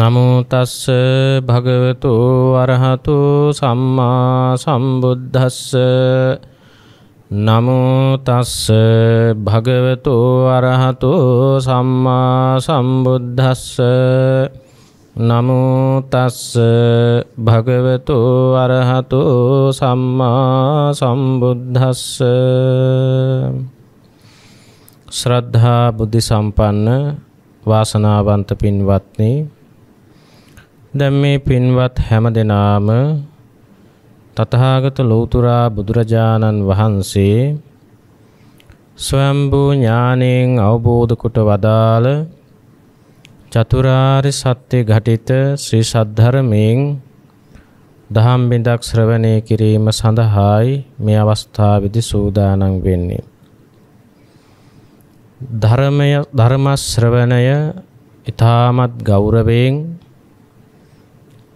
නමුතස්ස භගවතු අරහතු සම්මා සම්බුද්ධස්ස නමුතස්ස භගවතු අරහතු සම්මා සම්බුද්ධස්ස නමුතස්ස භගවතු අරහතු සම්මා සම්බුද්ධස්ස ශ්‍රද්ධා බුද්ධ සම්පන්න වාසනාවන්ත පින්වත්නි දැන් මේ පින්වත් හැම දෙනාම තථාගත ලෞතුරා බුදුරජාණන් වහන්සේ ස්වයම්බූ ඥාණයෙන් අවබෝධ කොට වදාළ චතුරාර්ය සත්‍ය ඝටිත ශ්‍රී සද්ධර්මයෙන් දහම් බිඳක් ශ්‍රවණය කිරීම සඳහායි මේ අවස්ථාවේදී සූදානම් වෙන්නේ. ධර්මය ධර්ම ශ්‍රවණය ඊ타මත් ගෞරවයෙන්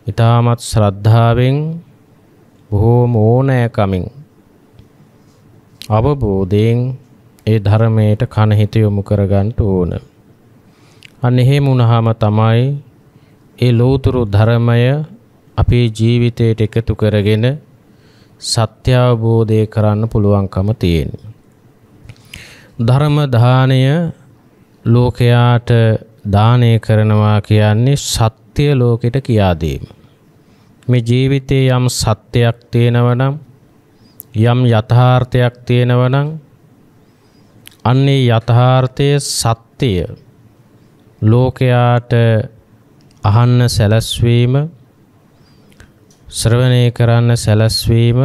ඊ타මත් ශ්‍රද්ධාවෙන් බොහෝම ඕනෑකමින් අවබෝධයෙන් ඒ ධර්මයට කන හිත යොමු කරගන්න ඕන. අන්න එහෙම වුණාම තමයි ඒ ලෝතුරු ධර්මය අපේ ජීවිතයට එකතු කරගෙන සත්‍ය අවබෝධය කරන්න පුළුවන්කම තියෙන්නේ. ධර්ම දානය ලෝකයාට දානය කරනවා කියන්නේ සත්‍ය ලෝකෙට කියා දීම. මේ ජීවිතයේ යම් සත්‍යයක් තියෙනවා නම් යම් යථාර්ථයක් තියෙනවා නම් අන්නේ යථාර්ථයේ සත්‍යය ලෝකයාට අහන්න සැලැස්වීම ශ්‍රවණය කරන්න සැලැස්වීම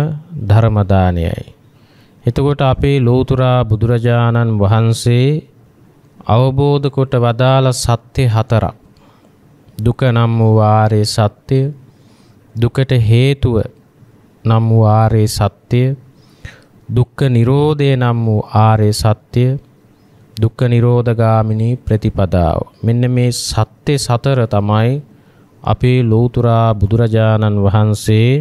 ධර්ම දානයයි. එතකොට අපේ ලෝතුරා බුදුරජාණන් වහන්සේ අවබෝධ කොට වදාළ සත්‍ය හතරක් දුක නම් වූ ආර්ය සත්‍ය දුකට හේතුව නම් වූ ආර්ය සත්‍ය දුක්ඛ නිරෝධය නම් වූ ආර්ය සත්‍ය දුක්ඛ නිරෝධගාමිනී ප්‍රතිපදාව. මෙන්න මේ සත්‍ය සතර තමයි අපේ ලෝතුරා බුදුරජාණන් වහන්සේ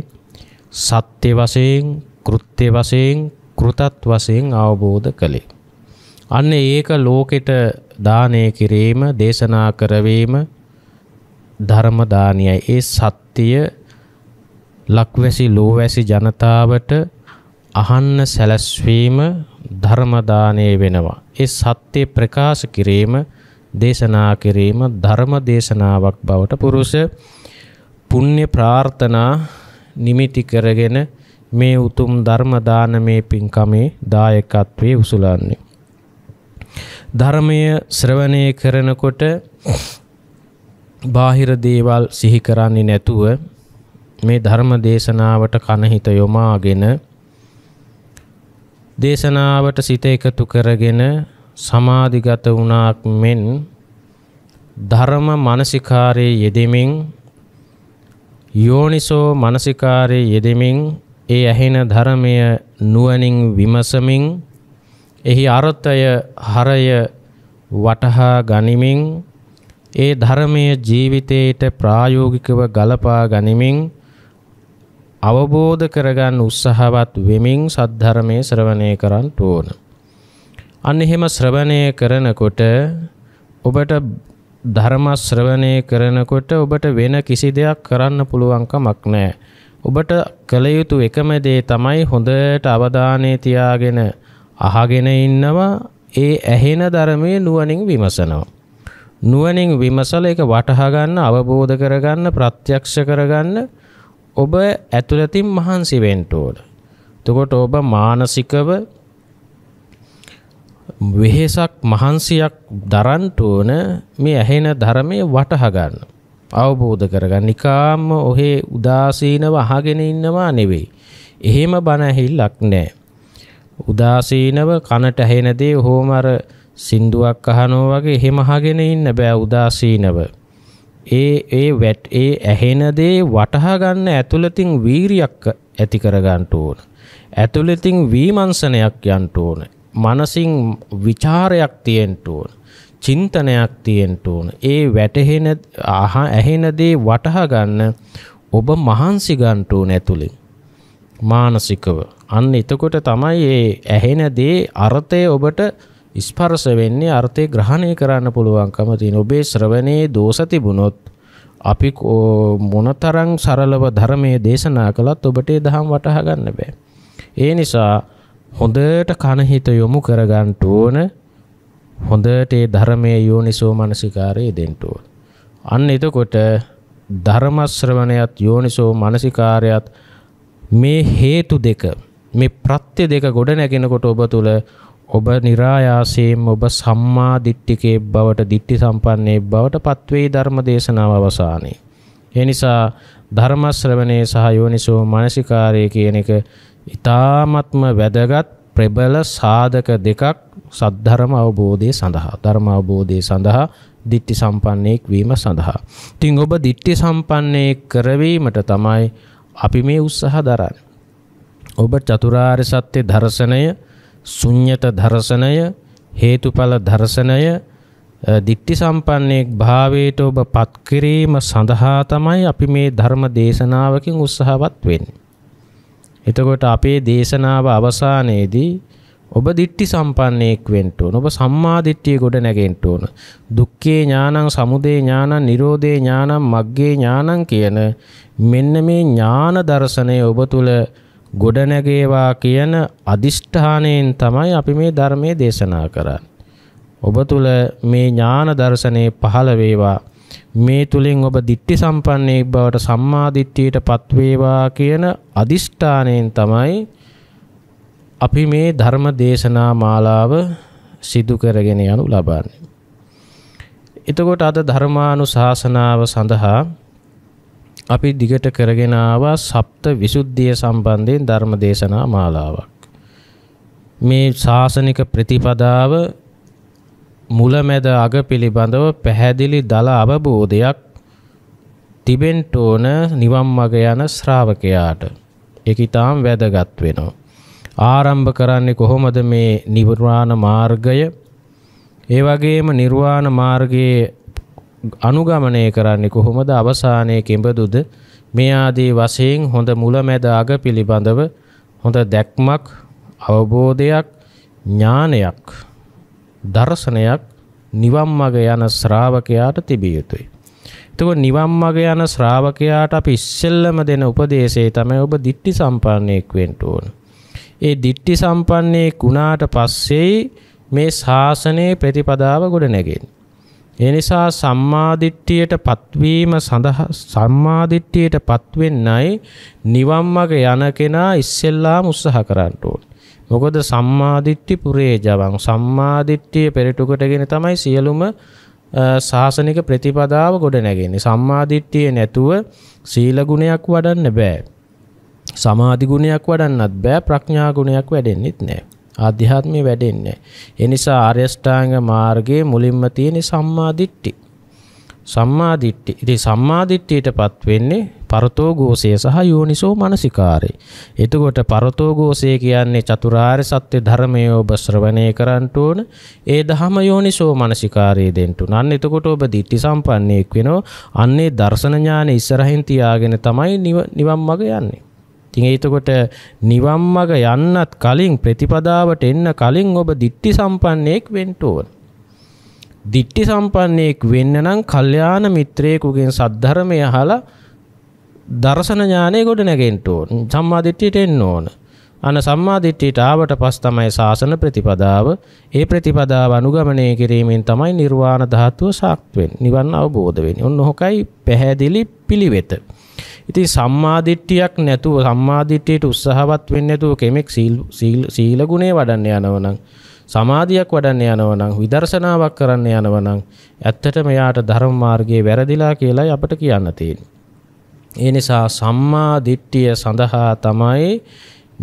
සත්‍ය වශයෙන් කෘත්‍ය වශයෙන් කෘතත් වශයෙන් අවබෝධ කළේ. අන්න ඒක ලෝකෙට දානය කිරීම දේශනා කරවීම ධර්ම දානයයි ඒ සත්‍යය ලක්වැසි ලෝවැසි ජනතාවට අහන්න සැලැස්වීම ධර්ම දානය වෙනවා. ඒ සත්‍ය ප්‍රකාශ කිරීම දේශනා කිරීම ධර්ම දේශනාවක් බවට පුරුෂ පුණ්‍ය ප්‍රාර්ථනා නිමිති කරගෙන මේ උතුම් ධර්ම දානමේ පින්කමේ දායකත්වයේ උසුලන්නේ. ධර්මය ශ්‍රවණය කරනකොට බාහිර දේවල් සිහි කරන්නේ නැතුව මේ ධර්ම දේශනාවට කනහිත යොමාගෙන දේශනාවට සිත එකතු කරගෙන සමාධිගත වුණාක් මෙන් ධර්ම මානසිකාරයේ යෙදෙමින් යෝනිසෝ මානසිකාරයේ යෙදෙමින් ඒ ඇහෙන ධර්මය නුවණින් විමසමින් එහි අර්ථය හරය වටහා ගනිමින් ඒ ධර්මයේ ජීවිතයට ප්‍රායෝගිකව ගලපා ගනිමින් අවබෝධ කරගන්න උත්සාහවත් වෙමින් සද්ධර්මයේ ශ්‍රවණය කරන්න ඕන. අන්න එහෙම ශ්‍රවණය කරනකොට ඔබට ධර්ම ශ්‍රවණය කරනකොට ඔබට වෙන කිසි දෙයක් කරන්න පුළුවන් කමක් නැහැ. ඔබට කළ යුතු එකම දේ තමයි හොඳට අවධානය තියාගෙන අහගෙන ඉන්නවා ඒ ඇහෙන ධර්මයේ නුවණින් විමසනවා. නුවණින් විමසලා ඒක වටහා ගන්න අවබෝධ කරගන්න ප්‍රත්‍යක්ෂ කරගන්න ඔබ ඇතුළතින් මහන්සි වෙන්න ඕන. එතකොට ඔබ මානසිකව වෙහෙසක් මහන්සියක් දරන්න ඕන මේ ඇහෙන ධර්මයේ වටහා ගන්න. අවබෝධ කරගන්න. නිකාම්ම ඔහේ උදාසීනව අහගෙන ඉන්නවා නෙවෙයි. එහෙම බණ ඇහිල්ලක් නැහැ. උදාසීනව කනට ඇහෙන දේ ඔහොම අර සින්දුවක් අහනවා වගේ එහෙම අහගෙන ඉන්න බෑ උදාසීනව. ඒ ඒ වැට් ඒ ඇහෙන දේ වටහා ගන්න ඇතුළතින් වීරියක් ඇති කර ගන්න ඕන. ඇතුළතින් විමර්ශනයක් යන්න ඕන. මනසින් ਵਿਚාරයක් තියෙන්න ඕන. චින්තනයක් තියෙන්න ඕන. ඒ වැටහෙන අහ ඇහෙන දේ වටහා ගන්න ඔබ මහන්සි ගන්න ඕන ඇතුළෙන්. මානසිකව. අන්න එතකොට තමයි ඒ ඇහෙන දේ අර්ථය ඔබට ස්පර්ශ වෙන්නේ අර්ථය ග්‍රහණය කරන්න පුළුවන්කම තියෙන. ඔබේ ශ්‍රවණයේ දෝෂ තිබුණොත් අපි මොනතරම් සරලව ධර්මයේ දේශනා කළත් ඔබට ඒ දහම් වටහා ගන්න බෑ. ඒ නිසා හොඳට කනහිත යොමු කරගන්න ඕන හොඳට ඒ ධර්මයේ යෝනිසෝ මනසිකාරයේ දෙන්න ඕන. අන්න එතකොට ධර්ම ශ්‍රවණයත් යෝනිසෝ මනසිකාරයත් මේ හේතු දෙක මේ ප්‍රත්‍ය දෙක ගොඩ නැගෙනකොට ඔබ තුළ ඔබ નિરાයාසයෙන් ඔබ සම්මා දිට්ඨිකේ බවට දිට්ඨි සම්පන්නයේ බවට පත්වේ ධර්ම දේශනාව අවසානයේ. ඒ නිසා ධර්ම ශ්‍රවණේ සහ යෝනිසෝ මානසිකාරය කියන එක ඊ타ත්ම වැදගත් ප්‍රබල සාධක දෙකක් සද්ධර්ම අවබෝධය සඳහා ධර්ම අවබෝධය සඳහා දිට්ටි සම්පන්නයෙක් වීම සඳහා. ඉතින් ඔබ දිට්ටි සම්පන්නයෙක් කරවීමට තමයි අපි මේ උත්සාහ දරන්නේ. ඔබ චතුරාර්ය සත්‍ය දර්ශනය ශුන්්‍යත දර්ශනය හේතුඵල දර්ශනය දිට්ටි සම්පන්නයෙක් භාවයට ඔබ පත්කිරීම සඳහා තමයි අපි මේ ධර්ම දේශනාවකින් උත්සාහවත් වෙන්නේ. එතකොට අපේ දේශනාව අවසානයේදී ඔබ දිට්ටි සම්පන්නයෙක් වෙන්න ඕන. ඔබ සම්මා දිට්ඨිය ගොඩ නැගෙන්න ඕන. දුක්ඛේ ඥානං, සමුදය ඥානං, නිරෝධේ ඥානං, මග්ගේ ඥානං කියන මෙන්න මේ ඥාන දර්ශනය ඔබ තුල ගොඩනැගේවා කියන අදිෂ්ඨානයෙන් තමයි අපි මේ ධර්මයේ දේශනා කරන්නේ. ඔබ තුල මේ ඥාන දර්ශනේ පහළ වේවා. මේ තුලින් ඔබ දිට්ඨි සම්පන්නයෙක් බවට සම්මා දිට්ඨියට පත් වේවා කියන අදිෂ්ඨානයෙන් තමයි අපි මේ ධර්ම දේශනා මාලාව සිදු කරගෙන යනු ලබන්නේ. එතකොට අද ධර්මානුශාසනාව සඳහා අපි දිගට කරගෙන ආවා සප්ත විසුද්ධිය සම්බන්ධයෙන් ධර්ම දේශනා මාලාවක්. මේ ශාසනික ප්‍රතිපදාව මුලමැද අග පිළිබඳව පැහැදිලි දල අවබෝධයක් තිබෙන්න ඕන නිවන් මඟ යන ශ්‍රාවකයාට. ඒක ඊටාම් වැදගත් වෙනවා. ආරම්භ කරන්නේ කොහොමද මේ නිර්වාණ මාර්ගය? ඒ වගේම නිර්වාණ මාර්ගයේ අනුගමනය කරන්නේ කොහොමද අවසානයේ කෙඹදුද මේ ආදී වශයෙන් හොඳ මුලැමැද අග පිළිබඳව හොඳ දැක්මක් අවබෝධයක් ඥානයක් දර්ශනයක් නිවන් මඟ යන ශ්‍රාවකයාට තිබිය යුතුයි. එතකොට නිවන් මඟ යන ශ්‍රාවකයාට අපි ඉස්සෙල්ලම දෙන උපදේශය තමයි ඔබ දිට්ටි සම්පන්නයෙක් වෙන්න ඕන. ඒ දිට්ටි සම්පන්නයෙක් වුණාට පස්සේ මේ ශාසනයේ ප්‍රතිපදාව ගොඩ නැගෙන්නේ. ඒ නිසා සම්මාදිට්ඨියට පත්වීම සඳහා සම්මාදිට්ඨියට පත්වෙන්නයි නිවන් මඟ යන කෙනා ඉස්සෙල්ලාම උත්සාහ කරන්න ඕනේ. මොකද සම්මාදිට්ඨි පුරේ ජවං සම්මාදිට්ඨිය පෙරටුකටගෙන තමයි සියලුම ශාසනික ප්‍රතිපදාව ගොඩ නැගෙන්නේ. සම්මාදිට්ඨිය නැතුව සීල ගුණයක් වඩන්න බෑ. සමාධි ගුණයක් වඩන්නත් බෑ ප්‍රඥා ගුණයක් වැඩෙන්නෙත් නෑ. ආධ්‍යාත්මය වැඩෙන්නේ. ඒ නිසා ආර්ය ශ්‍රාංග මාර්ගයේ මුලින්ම තියෙන සම්මා දිට්ඨි. සම්මා දිට්ඨි. ඉතින් සම්මා දිට්ඨියටපත් වෙන්නේ පරතෝ ഘോഷය සහ යෝනිසෝ මනසිකාරේ. එතකොට පරතෝ ഘോഷය කියන්නේ චතුරාර්ය සත්‍ය ධර්මය ඔබ ශ්‍රවණය කරන්ට ඕන. ඒ ධම යෝනිසෝ මනසිකාරයේ දෙන්න උන. අන්න එතකොට ඔබ දිට්ඨි සම්පන්නයෙක් වෙනවා. අන්නේ දර්ශන ඥාන ඉස්සරහින් තියාගෙන තමයි නිවන් මඟ යන්නේ. ඉතින් එතකොට නිවන් මඟ යන්නත් කලින් ප්‍රතිපදාවට එන්න කලින් ඔබ දිට්ටි සම්පන්නයෙක් වෙන්න ඕන. දිට්ටි සම්පන්නයෙක් වෙන්න නම් කල්යාණ මිත්‍රයෙකුගෙන් සද්ධර්මය අහලා දර්ශන ඥානය ගොඩ නැගෙන්න ඕන. සම්මා දිට්ඨියට එන්න ඕන. අන සම්මා දිට්ඨියට ආවට පස් තමයි සාසන ප්‍රතිපදාව. ඒ ප්‍රතිපදාව අනුගමනය කිරීමෙන් තමයි නිර්වාණ ධාතුව සාක්ත වෙන්නේ. නිවන් අවබෝධ වෙන්නේ. ඔන්න ඔහොකයි පැහැදිලි පිළිවෙත. ඉතින් සම්මාදිට්ඨියක් නැතුව සම්මාදිට්ඨියට උත්සාහවත් වෙන්නේ නැතුව කෙනෙක් සීල සීල ගුණේ වඩන්න යනවනම් සමාධියක් වඩන්න යනවනම් විදර්ශනාවක් කරන්න යනවනම් ඇත්තටම එයාට ධර්ම මාර්ගයේ වැරදිලා කියලායි අපට කියන්න තියෙන්නේ. ඒ නිසා සම්මා දිට්ඨිය සඳහා තමයි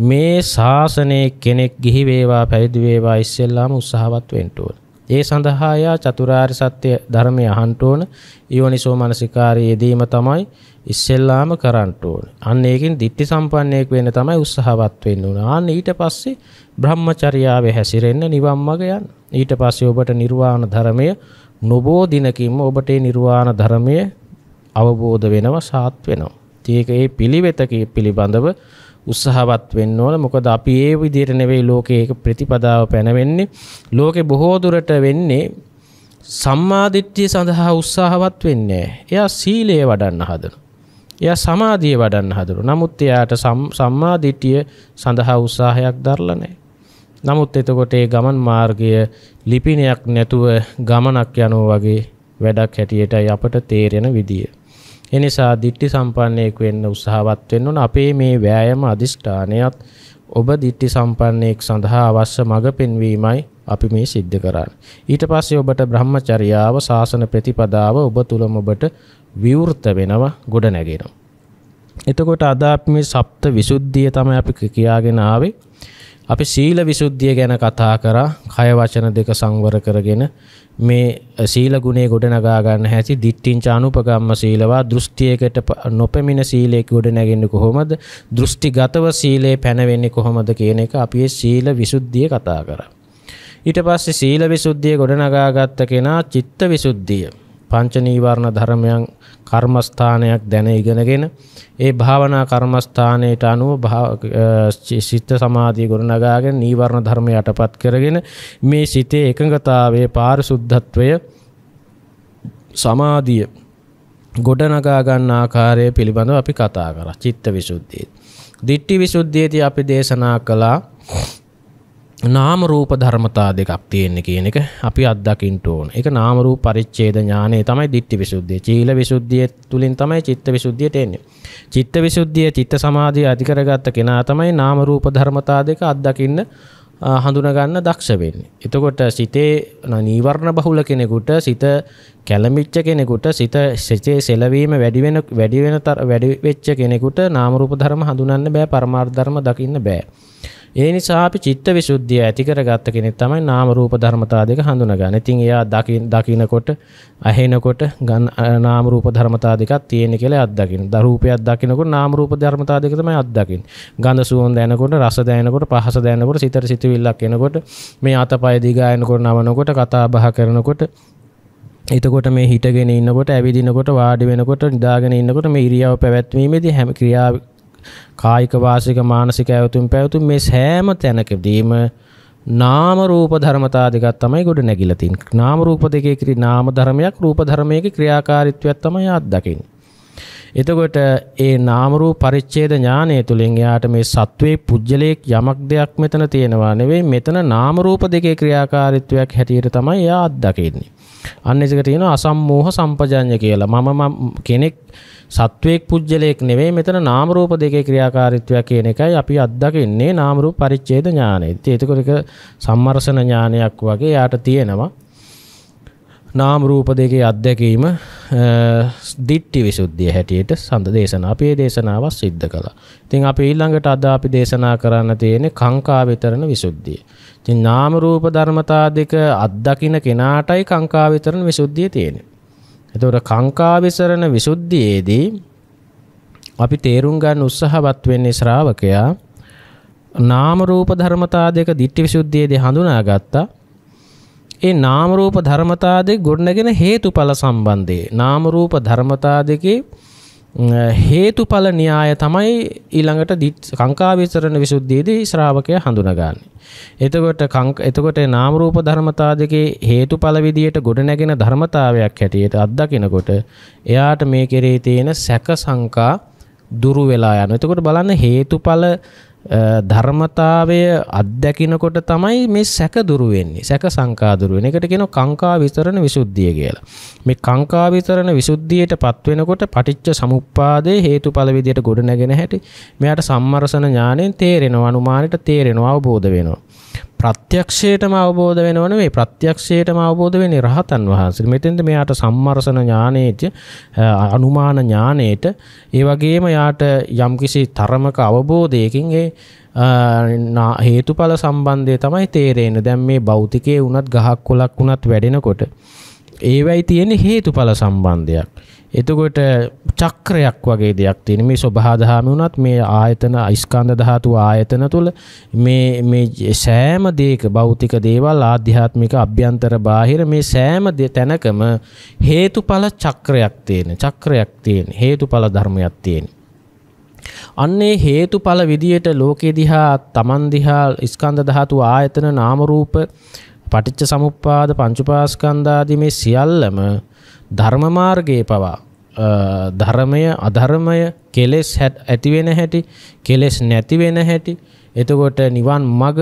මේ ශාසනයේ කෙනෙක් ගිහි වේවා පැවිදි වේවා ඉස්සෙල්ලාම උත්සාහවත් වෙන්න ඕන. ඒ සඳහා යා චතුරාර්ය සත්‍ය ධර්මය අහන්න ඕන. ඊයෝනිසෝ මනසිකාරයේ යෙදීම තමයි ඉස්සෙල්ලාම කරන්න ඕන. අන්න ඒකෙන් ditthi සම්පන්නයෙක් වෙන්න තමයි උත්සාහවත් වෙන්න ඕන. අන්න ඊට පස්සේ බ්‍රහ්මචර්යාවේ හැසිරෙන්න නිවන් මඟ යන්න. ඊට පස්සේ ඔබට නිර්වාණ ධර්මය නොබෝ දිනකින්ම ඔබට නිර්වාණ ධර්මය අවබෝධ වෙනවා සාත් වෙනවා. ඒක ඒ පිළිවෙත පිළිබඳව උත්සාහවත් වෙන්න ඕන. මොකද අපි ඒ විදිහට නෙවෙයි ලෝකේ ඒක ප්‍රතිපදාව පැනවෙන්නේ. ලෝකේ බොහෝ දුරට වෙන්නේ සම්මාධිට්්‍යිය සඳහා උත්සාහවත් වෙන්නේ. එයා සීලය වඩන්න හදන. එය සමාධිය වඩන්න හදුරු නමුත් එයාට සම්මාධිට්ටිය සඳහා උත්සාහයක් දරලනෑ. නමුත් එතකොට ඒ ගමන් මාර්ගය ලිපිනයක් නැතුව ගමනක් යනෝ වගේ වැඩක් හැටියටයි අපට තේරෙන විදිය. එනිසා දිට්ටි සම්පන්නයෙක් වෙන්න උත්සාහවත් වෙන්න ඕන අපේ මේ වෑයම අධිෂ්ඨානයත් ඔබ දිට්ටි සම්පන්නයෙක් සඳහා අවශ්‍ය මඟ පෙන්වීමයි අපි මේ සිද්ධ කරන්න. ඊට පස්සේ ඔබට බ්‍රහ්මචරියාව ශාසන ප්‍රතිපදාව ඔබ තුළම ඔබට විවෘත වෙනවා ගොඩ නැගෙනවා. එතකොට අද අපි මේ සප්ත විසුද්ධිය තමයි අපි කියාගෙන ආවේ. අපි සීල විසුද්ධිය ගැන කතා කරා කය වචන දෙක සංවර කරගෙන මේ සීල ගුණේ ගොඩනගා ගන්න හැටි දිට්ඨිංච අනුපගම්ම සීලවා දෘෂ්ටියකට නොපැමිණ සීලයක ගොඩ නැගෙන්නේ කොහොමද දෘෂ්ටිගතව සීලේ පැනවෙන්නේ කොහොමද කියන එක අපි මේ සීල විසුද්ධිය කතා කරා ඊට පස්සේ සීල විසුද්ධිය ගොඩනගා ගත්ත කෙනා චිත්ත විසුද්ධිය පංච නීවරණ ධර්මයන් කර්මස්ථානයක් දැන ඉගෙනගෙන ඒ භාවනා කර්මස්ථානයට අනුව සිත සමාධිය ගොඩනගාගෙන නීවරණ ධර්ම යටපත් කරගෙන මේ සිතේ එකඟතාවයේ පාරිශුද්ධත්වය සමාධිය ගොඩනගා ගන්න ආකාරය පිළිබඳව අපි කතා කරා චිත්ත විසුද්ධියේ. දිට්ඨි විසුද්ධියේදී අපි දේශනා කළා නාම රූප ධර්මතා දෙකක් තියෙන්නේ කියන එක අපි අත්දකින්න ඕන. ඒක නාම රූප පරිච්ඡේද ඥානය තමයි ditthi visuddhiය. චීල විසුද්ධිය තුලින් තමයි චිත්ත විසුද්ධියට එන්නේ. චිත්ත විසුද්ධිය චිත්ත සමාධිය අධි කරගත්ත කෙනා තමයි නාම රූප ධර්මතා දෙක අත්දකින්න හඳුනා ගන්න දක්ෂ වෙන්නේ. එතකොට සිතේ නීවරණ බහුල කෙනෙකුට සිත කැළඹිච්ච කෙනෙකුට සිත සිතේ සෙලවීම වැඩි වෙන වැඩි වෙන වැඩි වෙච්ච කෙනෙකුට නාම රූප ධර්ම හඳුනන්න බෑ පරමාර්ථ ධර්ම දකින්න බෑ. ඒ නිසා අපි චිත්ත විසුද්ධිය ඇති කරගත්ත කෙනෙක් තමයි නාම රූප ධර්මතා දෙක හඳුනගන්නේ. ඉතින් එයා දකින් දකින්නකොට ඇහෙනකොට නාම රූප ධර්මතා දෙකක් තියෙන කියලා අත්දකින්න. දරූපයක් දකින්නකොට නාම රූප ධර්මතා දෙක තමයි අත්දකින්නේ. ගඳ සුවඳ දැනකොට, රස දැනනකොට, පහස දැනනකොට, සිතට සිතුවිල්ලක් එනකොට, මේ අතපය දිගායනකොට, නවනකොට, කතා බහ කරනකොට එතකොට මේ හිටගෙන ඉන්නකොට ඇවිදිනකොට වාඩි වෙනකොට නිදාගෙන ඉන්නකොට මේ ඉරියව් පැවැත්වීමේදී හැම ක්‍රියාව කායික වාසික මානසික ඇවතුම් පැවතුම් මේ සෑම තැනකදීම නාම රූප ධර්මතා දෙකක් තමයි ගොඩ නැගිලා තින්නේ. නාම රූප දෙකේ ක්‍රී නාම ධර්මයක් රූප ධර්මයක ක්‍රියාකාරීත්වයක් තමයි අත්දකින්නේ. එතකොට ඒ නාම රූප පරිච්ඡේද ඥානය තුලින් එයාට මේ සත්වයේ පුජ්‍යලයක් යමක් දෙයක් මෙතන තියෙනවා නෙවෙයි මෙතන නාම රූප දෙකේ ක්‍රියාකාරීත්වයක් හැටියට තමයි එයා අත්දකින්නේ. අන්න ඒක තියෙනවා අසම්මෝහ සම්පජඤ්ඤ කියලා. මම කෙනෙක් සත්වයක් පුද්ගලයෙක් නෙවෙයි මෙතන නාම රූප දෙකේ ක්‍රියාකාරීත්වයක් කියන එකයි අපි අත්දකින්නේ නාම රූප පරිච්ඡේද ඥානය. ඉතින් ඒකෝර එක සම්මර්ෂණ ඥානයක් වගේ යාට තියෙනවා. නාම රූප දෙකේ අත්දැකීම දිට්ටි විසුද්ධිය හැටියට සඳ දේශනා අපේ දේශනාවක් සිද්ධ කළා. ඉතින් අපි ඊළඟට අද අපි දේශනා කරන්න තියෙන්නේ කාංකා විතරණ විසුද්ධිය. ඉතින් නාම රූප ධර්මතා දෙක අත්දකින්න කෙනාටයි කාංකා විතරණ විසුද්ධිය තියෙන්නේ. එතකොට කාංකා විසරණ විසුද්ධියේදී අපි තේරුම් ගන්න උත්සාහවත් වෙන්නේ ශ්‍රාවකයා නාම රූප ධර්මතා දෙක ditthi විසුද්ධියේදී හඳුනාගත්තා. ඒ නාම රූප ධර්මතා දෙක ගොඩනගෙන හේතුඵල සම්බන්ධයේ නාම රූප ධර්මතා දෙකේ හේතුඵල න්‍යාය තමයි ඊළඟට කාංකා විසරණ විසුද්ධියේදී ශ්‍රාවකයා හඳුනගන්නේ. එතකොට කංක එතකොට නාම රූප ධර්මතා දෙකේ හේතුඵල විදියට ගොඩනැගෙන ධර්මතාවයක් හැටියට අත්දකිනකොට එයාට මේ කෙරේ තියෙන සැක සංකා දුරු වෙලා යනවා. එතකොට බලන්න හේතුඵල ධර්මතාවය අත්දැකිනකොට තමයි මේ සැක දුරු වෙන්නේ. සැක සංකා දුරු වෙන එකට කියනවා කාංකා විතරණ විසුද්ධිය කියලා. මේ කාංකා විතරණ විසුද්ධියට පත් වෙනකොට පටිච්ච සමුප්පාදේ හේතුඵල විදියට ගොඩ නැගෙන හැටි මෙයාට සම්මර්ෂණ ඥාණයෙන් තේරෙනවා අනුමානෙට තේරෙනවා අවබෝධ වෙනවා. ප්‍රත්‍යක්ෂයටම අවබෝධ වෙනව නෙවෙයි ප්‍රත්‍යක්ෂයටම අවබෝධ වෙන්නේ රහතන් වහන්සේ. මෙතෙන්ද මෙයාට සම්මර්ෂණ ඥානයේට අනුමාන ඥානයේට ඒ වගේම යාට යම්කිසි තරමක අවබෝධයකින් ඒ හේතුඵල සම්බන්ධය තමයි තේරෙන්නේ. දැන් මේ භෞතිකයේ උනත් ගහක් කොලක් උනත් වැඩෙනකොට ඒවයි තියෙන හේතුඵල සම්බන්ධයක්. එතකොට චක්‍රයක් වගේ දෙයක් තියෙන. මේ ස්වභාදහාමි වුණත් මේ ආයතන ස්කන්ධ ධාතු ආයතන තුළ මේ මේ සෑම දෙයක භෞතික දේවල් ආධ්‍යාත්මික අභ්‍යන්තර බාහිර මේ සෑම තැනකම හේතුඵල චක්‍රයක් තියෙන චක්‍රයක් තියෙන හේතුඵල ධර්මයක් තියෙන. අන්නේ හේතුඵල විදියට ලෝකෙ දිහා තමන් දිහා ස්කන්ධ ධාතු ආයතන නාම රූප පටිච්ච සමුප්පාද පංචුපාස්කන්ධාදී මේ සියල්ලම ධර්ම මාර්ගයේ පවා ධර්මය අධර්මය කෙලෙස් ඇතිවෙන හැටි කෙලෙස් නැතිවෙන හැටි එතකොට නිවන් මග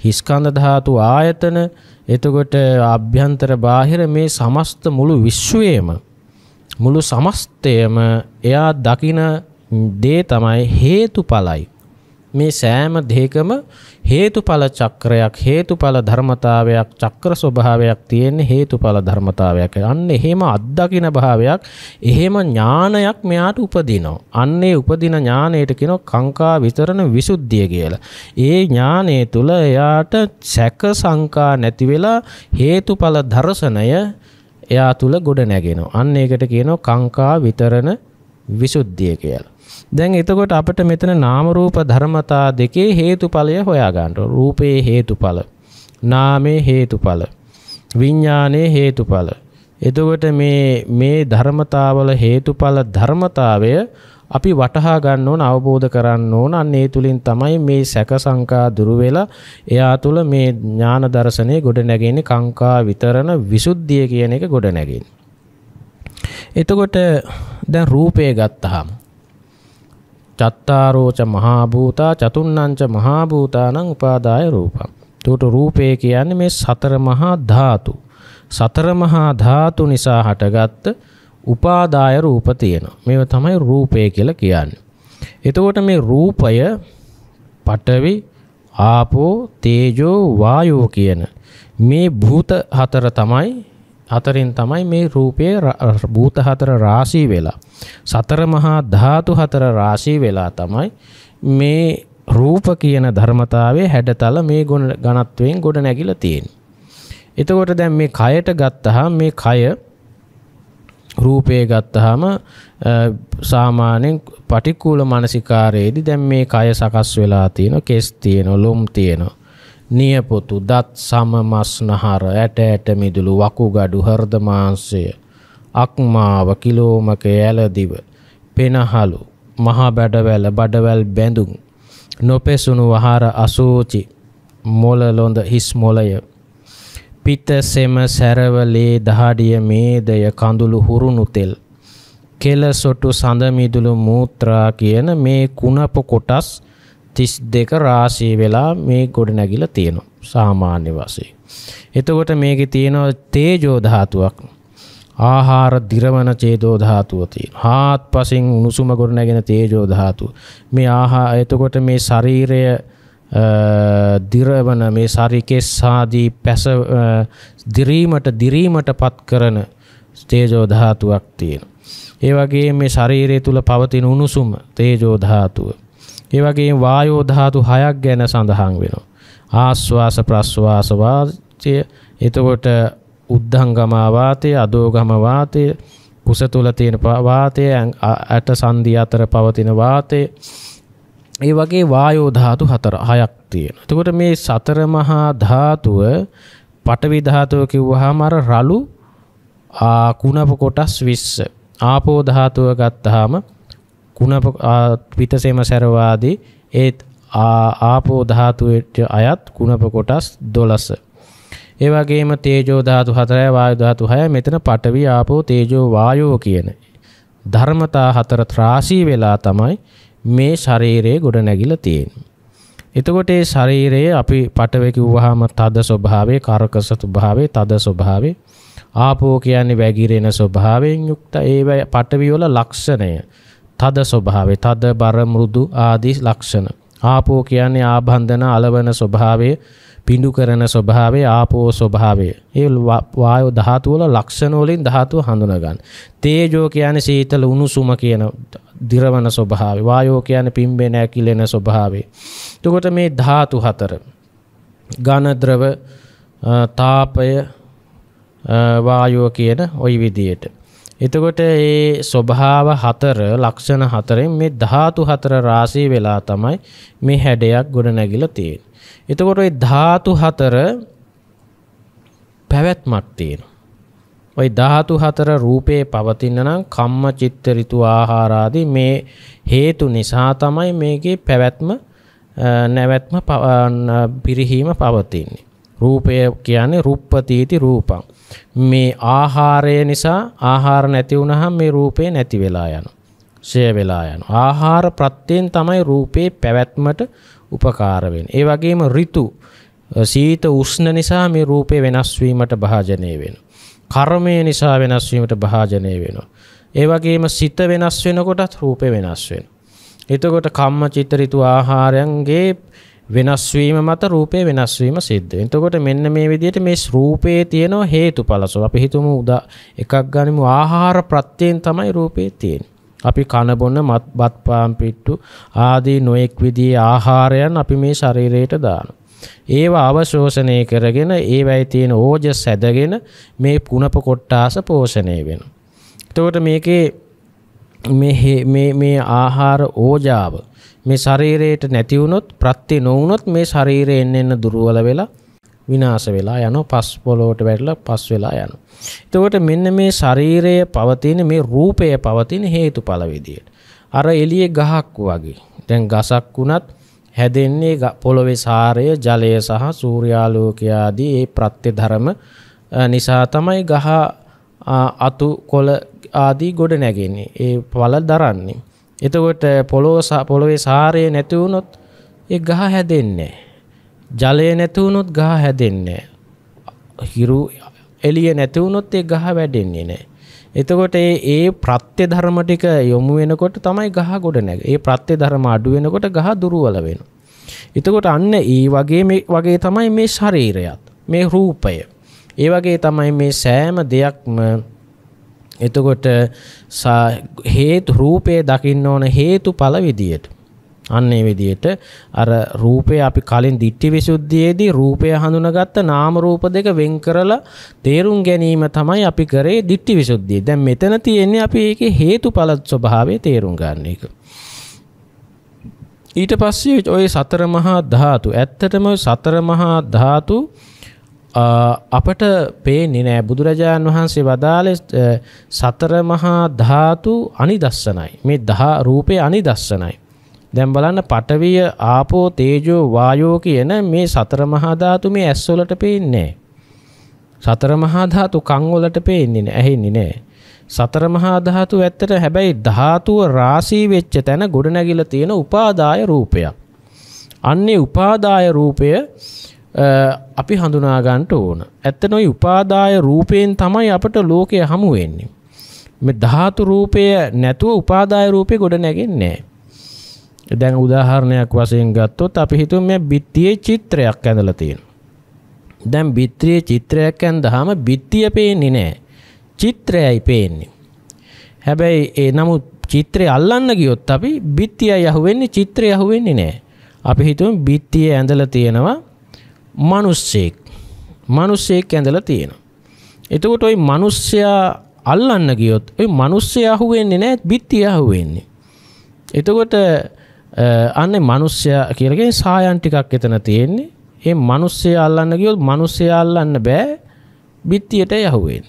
හිස්කන්ධ ධාතු ආයතන එතකොට අභ්‍යන්තර බාහිර මේ සමස්ත මුළු විශ්වයේම මුළු සමස්තයම එයා දකින දේ තමයි හේතුඵලයි. මේ සෑම දෙයකම හේතුඵල චක්‍රයක් හේතුඵල ධර්මතාවයක් චක්‍ර ස්වභාවයක් තියෙන හේතුඵල ධර්මතාවයක්. අන්න එහෙම අත්දකින භාවයක් එහෙම ඥානයක් මෙයාට උපදිනවා. අන්නේ උපදින ඥානයට කියනවා කාංකා විතරණ විසුද්ධිය කියලා. ඒ ඥානය තුල එයාට සැක සංකා නැති වෙලා හේතුඵල දර්ශනය එයා තුල ගොඩ නැගෙනවා. අන්න ඒකට කියනවා කාංකා විතරණ විසුද්ධිය කියලා. දැන් එතකොට අපිට මෙතන නාම රූප ධර්මතා දෙකේ හේතුඵලය හොයා ගන්න රූපේ හේතුඵල නාමේ හේතුඵල විඥානයේ හේතුඵල. එතකොට මේ මේ ධර්මතාවල හේතුඵල ධර්මතාවය අපි වටහා ගන්න ඕන අවබෝධ කරන්න ඕන. අන්න ඒ තුලින් තමයි මේ සැක සංකා දුරු වෙලා එයා තුල මේ ඥාන දර්ශනේ ගොඩ නැගෙන්නේ. කාංකා විතරණ විසුද්ධිය කියන එක ගොඩ නැගෙන්නේ. එතකොට දැන් රූපය ගත්තාම චත්තාරෝච මහාභූතා චතුන්නංච මහාභූතානං උපාදාය රූපං. එතකොට රූපය කියන්නේ මේ සතර මහා ධාතු. සතර මහා ධාතු නිසා හටගත්ත උපාදාය රූප තියෙනවා. මේව තමයි රූපය කියලා කියන්නේ. එතකොට මේ රූපය පඨවි ආපෝ තේජෝ වායෝ කියන මේ භූත හතර තමයි අතරින් තමයි මේ රූපයේ භූත හතර රාශී වෙලා සතර මහා ධාතු හතර රාශී වෙලා තමයි මේ රූප කියන ධර්මතාවයේ හැඩතල මේ ගණත්වයෙන් ගොඩ නැගිලා තියෙන්නේ. එතකොට දැන් මේ කයට ගත්තහම මේ කය රූපය ගත්තහම සාමාන්‍යයෙන් පටික්කුල මානසිකාරයේදී දැන් මේ කය සකස් වෙලා තියෙනවා කෙස් තියෙනවා ලොම් තියෙනවා නියපොතු දත් සම මස්නහර ඇට ඇට මිදුළු වකුගඩු හර්ද මාංශය අක්මාව කිලෝමක ඇලදිව. පෙනහලු මහා බැඩවැල බඩවැල් බැඳුම්. නොපෙසුණු වහර අසූචි මොලලොඳ හිස් මොලය පිතසෙම සැරවලේ දහඩිය මේදය කඳුළු හුරුණු තෙල්. කෙල සොටු සඳමිදුළු මූත්‍රා කියන මේ කුණප කොටස් තිස් දෙක රාශී වෙලා මේ ගොඩ නැගිල තියෙනවා සාමාන්‍ය වසේ. එතකොට මේක තියෙනවා තේජෝ ධාතුවක් ආහාර දිරවන චේදෝ ධාතුව තියෙන. හාත් පසින් උණුසුම ගොඩ නැගෙන තේජෝ ධාතුව. මේ ආහා එතකොට මේ ශරීරය දිරවන මේ සරිකෙස් සාදී පැස දිරීමට දිරීමට පත් කරන තේජෝ ධාතුවක් තියෙන. ඒ වගේ මේ ශරීරය තුළ පවතින උණුසුම තේජෝ ධාතුව. ඒ වගේ වායෝ ධාතු හයක් ගැන සඳහන් වෙනවා. ආස්වාස ප්‍රස්වාස වාතය එතකොට උද්ධංගම වාතය අදෝගම වාතය කුස තුල තියෙන වාතය ඇට සන්ධි අතර පවතින වාතය ඒ වගේ වායෝ ධාතු හතර හයක් තියෙනවා. එතකොට මේ සතර මහා ධාතුව පඨවි ධාතුව කිව්වහම අර රළු කුණප කොටස් 20. ආපෝ ධාතුව ගත්තාම කුණප පිතසේම සැරවාදී ඒත් ආපෝ ධාතුවට අයත් කුණප කොටස් 12. ඒ වගේම තේජෝ ධාතු 4යි වායු ධාතු 6යි මෙතන පඨවි ආපෝ තේජෝ වායෝ කියන ධර්මතා හතර ත්‍රාසී වෙලා තමයි මේ ශරීරයේ ගොඩ නැගිලා තියෙන්නේ. එතකොට ඒ ශරීරයේ අපි පඨවි කිව්වහම තද ස්වභාවයේ කරකස ස්වභාවයේ තද ස්වභාවයේ ආපෝ කියන්නේ වැగిරෙන ස්වභාවයෙන් යුක්ත ඒ පඨවි වල ලක්ෂණය තද ස්වභාවය තද බර මෘදු ආදී ලක්ෂණ. ආපෝ කියන්නේ ආබන්ධන අලවන ස්වභාවය පිඩු කරන ස්වභාවය ආපෝ ස්වභාවය. ඒ වායෝ ධාතු වල ලක්ෂණ වලින් ධාතුව හඳුනගන්න. තේජෝ කියන්නේ සීතල උණුසුම කියන දිරවන ස්වභාවය. වායෝ කියන්නේ පිම්බෙන ඇකිලෙන ස්වභාවය. එතකොට මේ ධාතු හතර ඝන ද්‍රව තාපය වායෝ කියන ওই විදියට එතකොට ඒ ස්වභාව හතර ලක්ෂණ හතරෙන් මේ ධාතු හතර රාශී වෙලා තමයි මේ හැඩයක් ගොඩනැගිලා තියෙන්නේ. එතකොට ඒ ධාතු හතර පැවැත්මක් තියෙනවා. ওই ධාතු හතර රූපේ පවතින නම් කම්ම චිත්ත ඍතු ආහාර ආදී මේ හේතු නිසා තමයි මේකේ පැවැත්ම නැවැත්ම පිරිහීම පවතින්නේ. රූපය කියන්නේ රුප්පතීති රූපං මේ ආහාරය නිසා ආහාර නැති වුණහම මේ රූපේ නැති වෙලා යනවා. ෂය වෙලා යනවා. ආහාර ප්‍රත්‍යයෙන් තමයි රූපේ පැවැත්මට උපකාර වෙන්නේ. ඒ වගේම ඍතු සීත උෂ්ණ නිසා මේ රූපේ වෙනස් වීමට භාජනය වෙනවා. කර්මය නිසා වෙනස් වීමට භාජනය වෙනවා. ඒ වගේම සිත වෙනස් වෙනකොටත් රූපේ වෙනස් වෙනවා. එතකොට කම්ම චිත්ත ඍතු ආහාරයන්ගේ වෙනස් වීම මත රූපේ වෙනස් වීම සිද්ධ වෙනවා. එතකොට මෙන්න මේ විදිහට මේ රූපේ තියෙන හේතුඵලසෝ අපි හිතමු උදා එකක් ගනිමු ආහාර ප්‍රත්‍යයෙන් තමයි රූපේ තියෙන්නේ. අපි කන බොන මත් බත් පාන් පිට්ටු ආදී නොඑක් විදිහේ ආහාරයන් අපි මේ ශරීරයට දානවා. ඒවා අවශෝෂණය කරගෙන ඒවයි තියෙන ඕජස් හැදගෙන මේ කුණප කොට්ටාස පෝෂණය වෙනවා. එතකොට මේකේ මේ මේ ආහාර ඕජාව මේ ශරීරයට නැති වුණොත් ප්‍රත්‍ය නොවුනොත් මේ ශරීරය එන්න එන්න දුර්වල වෙලා විනාශ වෙලා යනවා පස් පොළොවට වැටලා පස් වෙලා යනවා. එතකොට මෙන්න මේ ශරීරය පවතින මේ රූපය පවතින හේතුඵල විදියට. අර එළියේ ගහක් වගේ. දැන් ගසක් වුණත් හැදෙන්නේ පොළොවේ සාරය, ජලය සහ සූර්යාලෝකය ආදී ඒ ප්‍රත්‍ය ධර්ම නිසා තමයි ගහ අතු කොළ ආදී ගොඩ නැගෙන්නේ. ඒ පළ දරන්නේ. එතකොට පොළොව පොළොවේ සාරය නැති වුණොත් ඒ ගහ හැදෙන්නේ ජලය නැති වුණොත් ගහ හැදෙන්නේ හිරු එළිය නැති වුණොත් ඒ ගහ වැඩෙන්නේ නැහැ. එතකොට ඒ ඒ ප්‍රත්‍ය ධර්ම ටික යොමු වෙනකොට තමයි ගහ ගොඩ නැගෙන්නේ. ඒ ප්‍රත්‍ය ධර්ම අඩු වෙනකොට ගහ දුර්වල වෙනවා. එතකොට අන්න ඒ වගේ මේ වගේ තමයි මේ ශරීරයත් මේ රූපය. ඒ වගේ තමයි මේ සෑම දෙයක්ම එතකොට හේතු රූපය දකින්න ඕන හේතු පල විදියට. අන්නේ විදියට අර රූපය අපි කලින් දිට්ටි විසුද්ධියේදී රූපය හඳුනගත්ත නාම රූප දෙක වෙන් කරලා තේරුම් ගැනීම තමයි අපි කරේ දිට්ටි විසුද්ධිය. දැන් මෙතන තියෙන්නේ අපි ඒකේ හේතුඵල ස්වභාවය තේරුම් ගන්න එක. ඊට පස්සේ ওই සතර මහා ධාතු ඇත්තටම සතර මහා ධාතු අපට පේන්නේ නෑ. බුදුරජාණන් වහන්සේ වදාළ සතර මහා ධාතු අනිදස්සනයි. මේ දහා රූපය අනිදස්සනයි. දැන් බලන්න පටවිය ආපෝ තේජෝ වායෝ කියන මේ සතර මහා ධාතු මේ ඇස් වලට පේන්නේ සතර මහා ධාතු කන් වලට පේන්නේ නැහැ ඇහෙන්නේ නැහැ සතර මහා ධාතු ඇත්තට හැබැයි ධාතුව රාශී වෙච්ච තැන ගොඩනැගිලා තියෙන උපාදාය රූපයක්. අන්නේ උපාදාය රූපය අපි හඳුනා ගන්නට ඕන. ඇත්තට ওই උපාදාය රූපයෙන් තමයි අපට ලෝකය හමු වෙන්නේ. මේ ධාතු රූපය නැතුව උපාදාය රූපේ ගොඩ නැගෙන්නේ නැහැ. දැන් උදාහරණයක් වශයෙන් ගත්තොත් අපි හිතමු මේ බිත්තියේ චිත්‍රයක් ඇඳලා තියෙනවා. දැන් බිත්තියේ චිත්‍රයක් ඇඳහම බිත්තිය පේන්නේ නැහැ. චිත්‍රයයි පේන්නේ. හැබැයි ඒ නමුත් චිත්‍රය අල්ලන්න ගියොත් අපි බිත්තියයි අහුවෙන්නේ චිත්‍රය අහුවෙන්නේ නැහැ. අපි හිතමු බිත්තියේ ඇඳලා තියෙනවා මනුස්සෙක් මනුස්සෙක් ඇඳල තියෙන. එතකොට ඔයි මනුස්්‍යයා අල්ලන්න ගියොත් ඔයි මනුස්්‍ය අහුවෙන්නේ නෑ බිත්ති අහුවෙන්නේ. එතකොට අන්න මනුස්්‍ය කියලගේ සායන් ටිකක් එතන තියෙන්නේ ඒ මනුස්්‍යය අල්ලන්න ගියොත් මනුස්්‍යය අල්ලන්න බෑ බිත්තියට යහුවෙන්.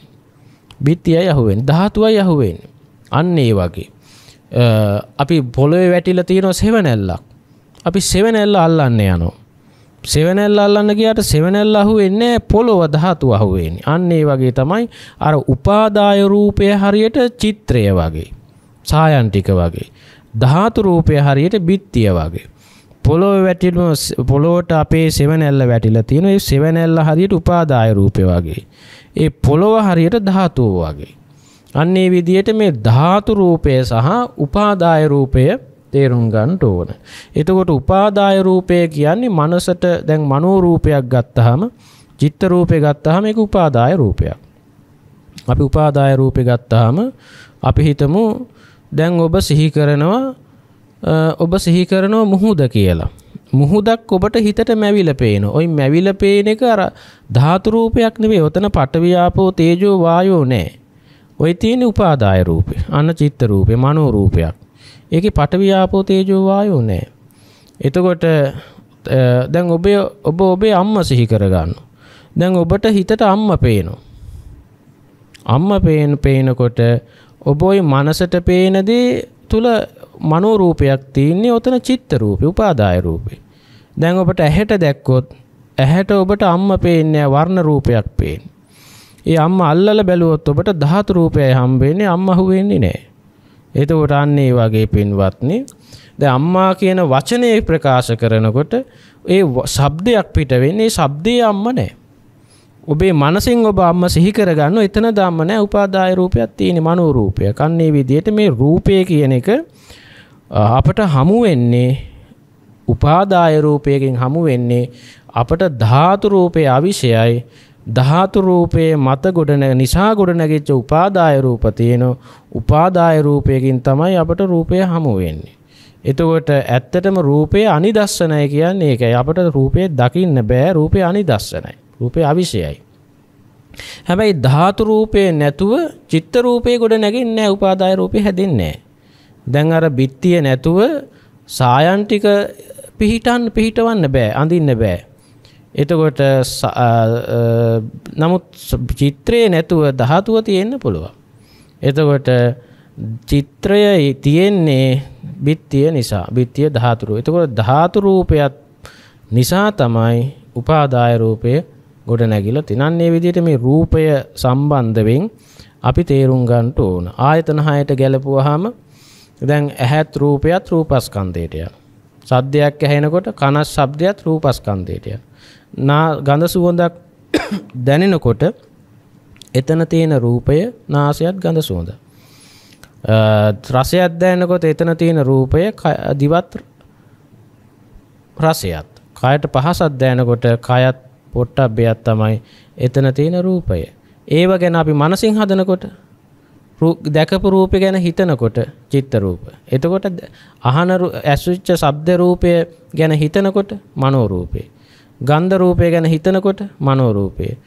බිත්තිය යහුවෙන් දහතුව යහුවෙන් අන්න ඒ වගේ. අපි පොළොේ වැටිල තියෙන සෙවනැල්ලක් අපි සෙවනැල්ල අල්ලන්න යනවා. සෙවනැල්ල අල්ලන්න ගියාට සෙවනැල්ල අහුවෙන්නේ පොළොව ධාතු අහුවෙන්නේ. අන්න ඒ වගේ තමයි අර උපාදාය රූපය හරියට චිත්‍රය වගේ. ඡායන් ටික වගේ. ධාතු රූපය හරියට බිත්තිය වගේ. පොළොව වැටිලු පොළොවට අපේ සෙවනැල්ල වැටිලා තියෙන ඒ සෙවනැල්ල හරියට උපාදාය රූපය වගේ. ඒ පොළොව හරියට ධාතුව වගේ. අන්න ඒ විදිහට මේ ධාතු රූපය සහ උපාදාය රූපය තේරුම් ගන්නට ඕන. එතකොට උපාදාය රූපය කියන්නේ මනසට දැන් මනෝ රූපයක් ගත්තාම චිත්ත රූපය ගත්තාම ඒක උපාදාය රූපයක්. අපි උපාදාය රූපය ගත්තාම අපි හිතමු දැන් ඔබ සිහි කරනවා ඔබ සිහි කරනවා මුහුද කියලා. මුහුදක් ඔබට හිතට මැවිල පේන. ඔයි මැවිල පේන එක අර ධාතු රූපයක් නෙවෙයි. ඔතන පඨවි ආපෝ තේජෝ වායෝ නෑ. ඔය තියෙන උපාදාය රූපේ. අන්න චිත්ත රූපේ, මනෝ රූපයක්. ඒකේ පඨවි ආපෝ තේජෝ වායෝ නැහැ. එතකොට දැන් ඔබේ ඔබ ඔබේ අම්මා සිහි කරගන්න. දැන් ඔබට හිතට අම්මා පේනවා. අම්මා පේන පේනකොට ඔබ ওই මනසට පේන දේ තුල මනෝ රූපයක් තියෙන්නේ ඔතන චිත්ත රූපේ, උපාදාය රූපේ. දැන් ඔබට ඇහැට දැක්කොත් ඇහැට ඔබට අම්ම පේන්නේ වර්ණ රූපයක් පේන්නේ. ඒ අම්ම අල්ලල බැලුවොත් ඔබට ධාතු රූපයයි හම්බෙන්නේ අම්ම අහුවෙන්නේ නැහැ. එතකොට අන්න ඒ වගේ පින්වත්නි දැන් අම්මා කියන වචනේ ප්‍රකාශ කරනකොට ඒ ශබ්දයක් පිට වෙන්නේ ශබ්දයේ අම්ම නැහැ. ඔබේ මනසින් ඔබ අම්ම සිහි කරගන්න එතන දම්ම නැහැ උපාදාය රූපයක් තියෙන මනෝ රූපයක්. අන්න ඒ විදිහට මේ රූපය කියන එක අපට හමු වෙන්නේ උපාදාය රූපයකින් හමු වෙන්නේ අපට ධාතු රූපයේ අවිෂයයි ධාතු රූපයේ මත ගොඩන නිසා ගොඩනැගිච්ච උපාදාය රූප තියෙන උපාදාය රූපයකින් තමයි අපට රූපය හමු වෙන්නේ. එතකොට ඇත්තටම රූපය අනිදස්සනය කියන්නේ ඒකයි අපට රූපය දකින්න බෑ රූපය අනිදස්සනයි. රූපය අවිෂයයි. හැබැයි ධාතු රූපය නැතුව චිත්ත රූපය ගොඩ නැගින්නේ උපාදාය රූපය හැදෙන්නේ දැන් අර බිත්තිය නැතුව සායන් ටික පිහිටන් පිහිටවන්න බෑ අඳින්න බෑ එතකොට නමුත් චිත්‍රයේ නැතුව ධාතුව තියෙන්න පුළුවන්. එතකොට චිත්‍රය තියෙන්නේ බිත්තිය නිසා බිත්තිය ධාතුරු. එතකොට ධාතු රූපයත් නිසා තමයි උපාදාය රූපය ගොඩ නැගිලා තිනන්නේ විදිහට මේ රූපය සම්බන්ධවෙන් අපි තේරුම් ගන්න ඕන. ආයතන හයට ගැලපුවාම දැන් ඇහත් රූපයත් රූපස්කන්ධයට යනවා. සද්දයක් ඇහෙනකොට කනස් ශබ්දයක් රූපස්කන්ධයට යනවා. නා ගඳ සුවඳක් දැනෙනකොට එතන තියෙන රූපය නාසයත් ගඳ සුවඳ. රසයක් දැනකොට එතන තියෙන රූපය දිවත් රසයත්. කයට පහසත් දැනකොට කයත් පොට්ටබ්බයක් තමයි එතන තියෙන රූපය. ඒව ගැන අපි මනසින් හදනකොට දැකපු රූපය ගැන හිතනකොට චිත්ත රූප. එතකොට අහන ඇස්විච්ච ශබ්ද රූපය ගැන හිතනකොට මනෝ රූපේ. ගන්ධ රූපය ගැන හිතනකොට මනෝ රූපය.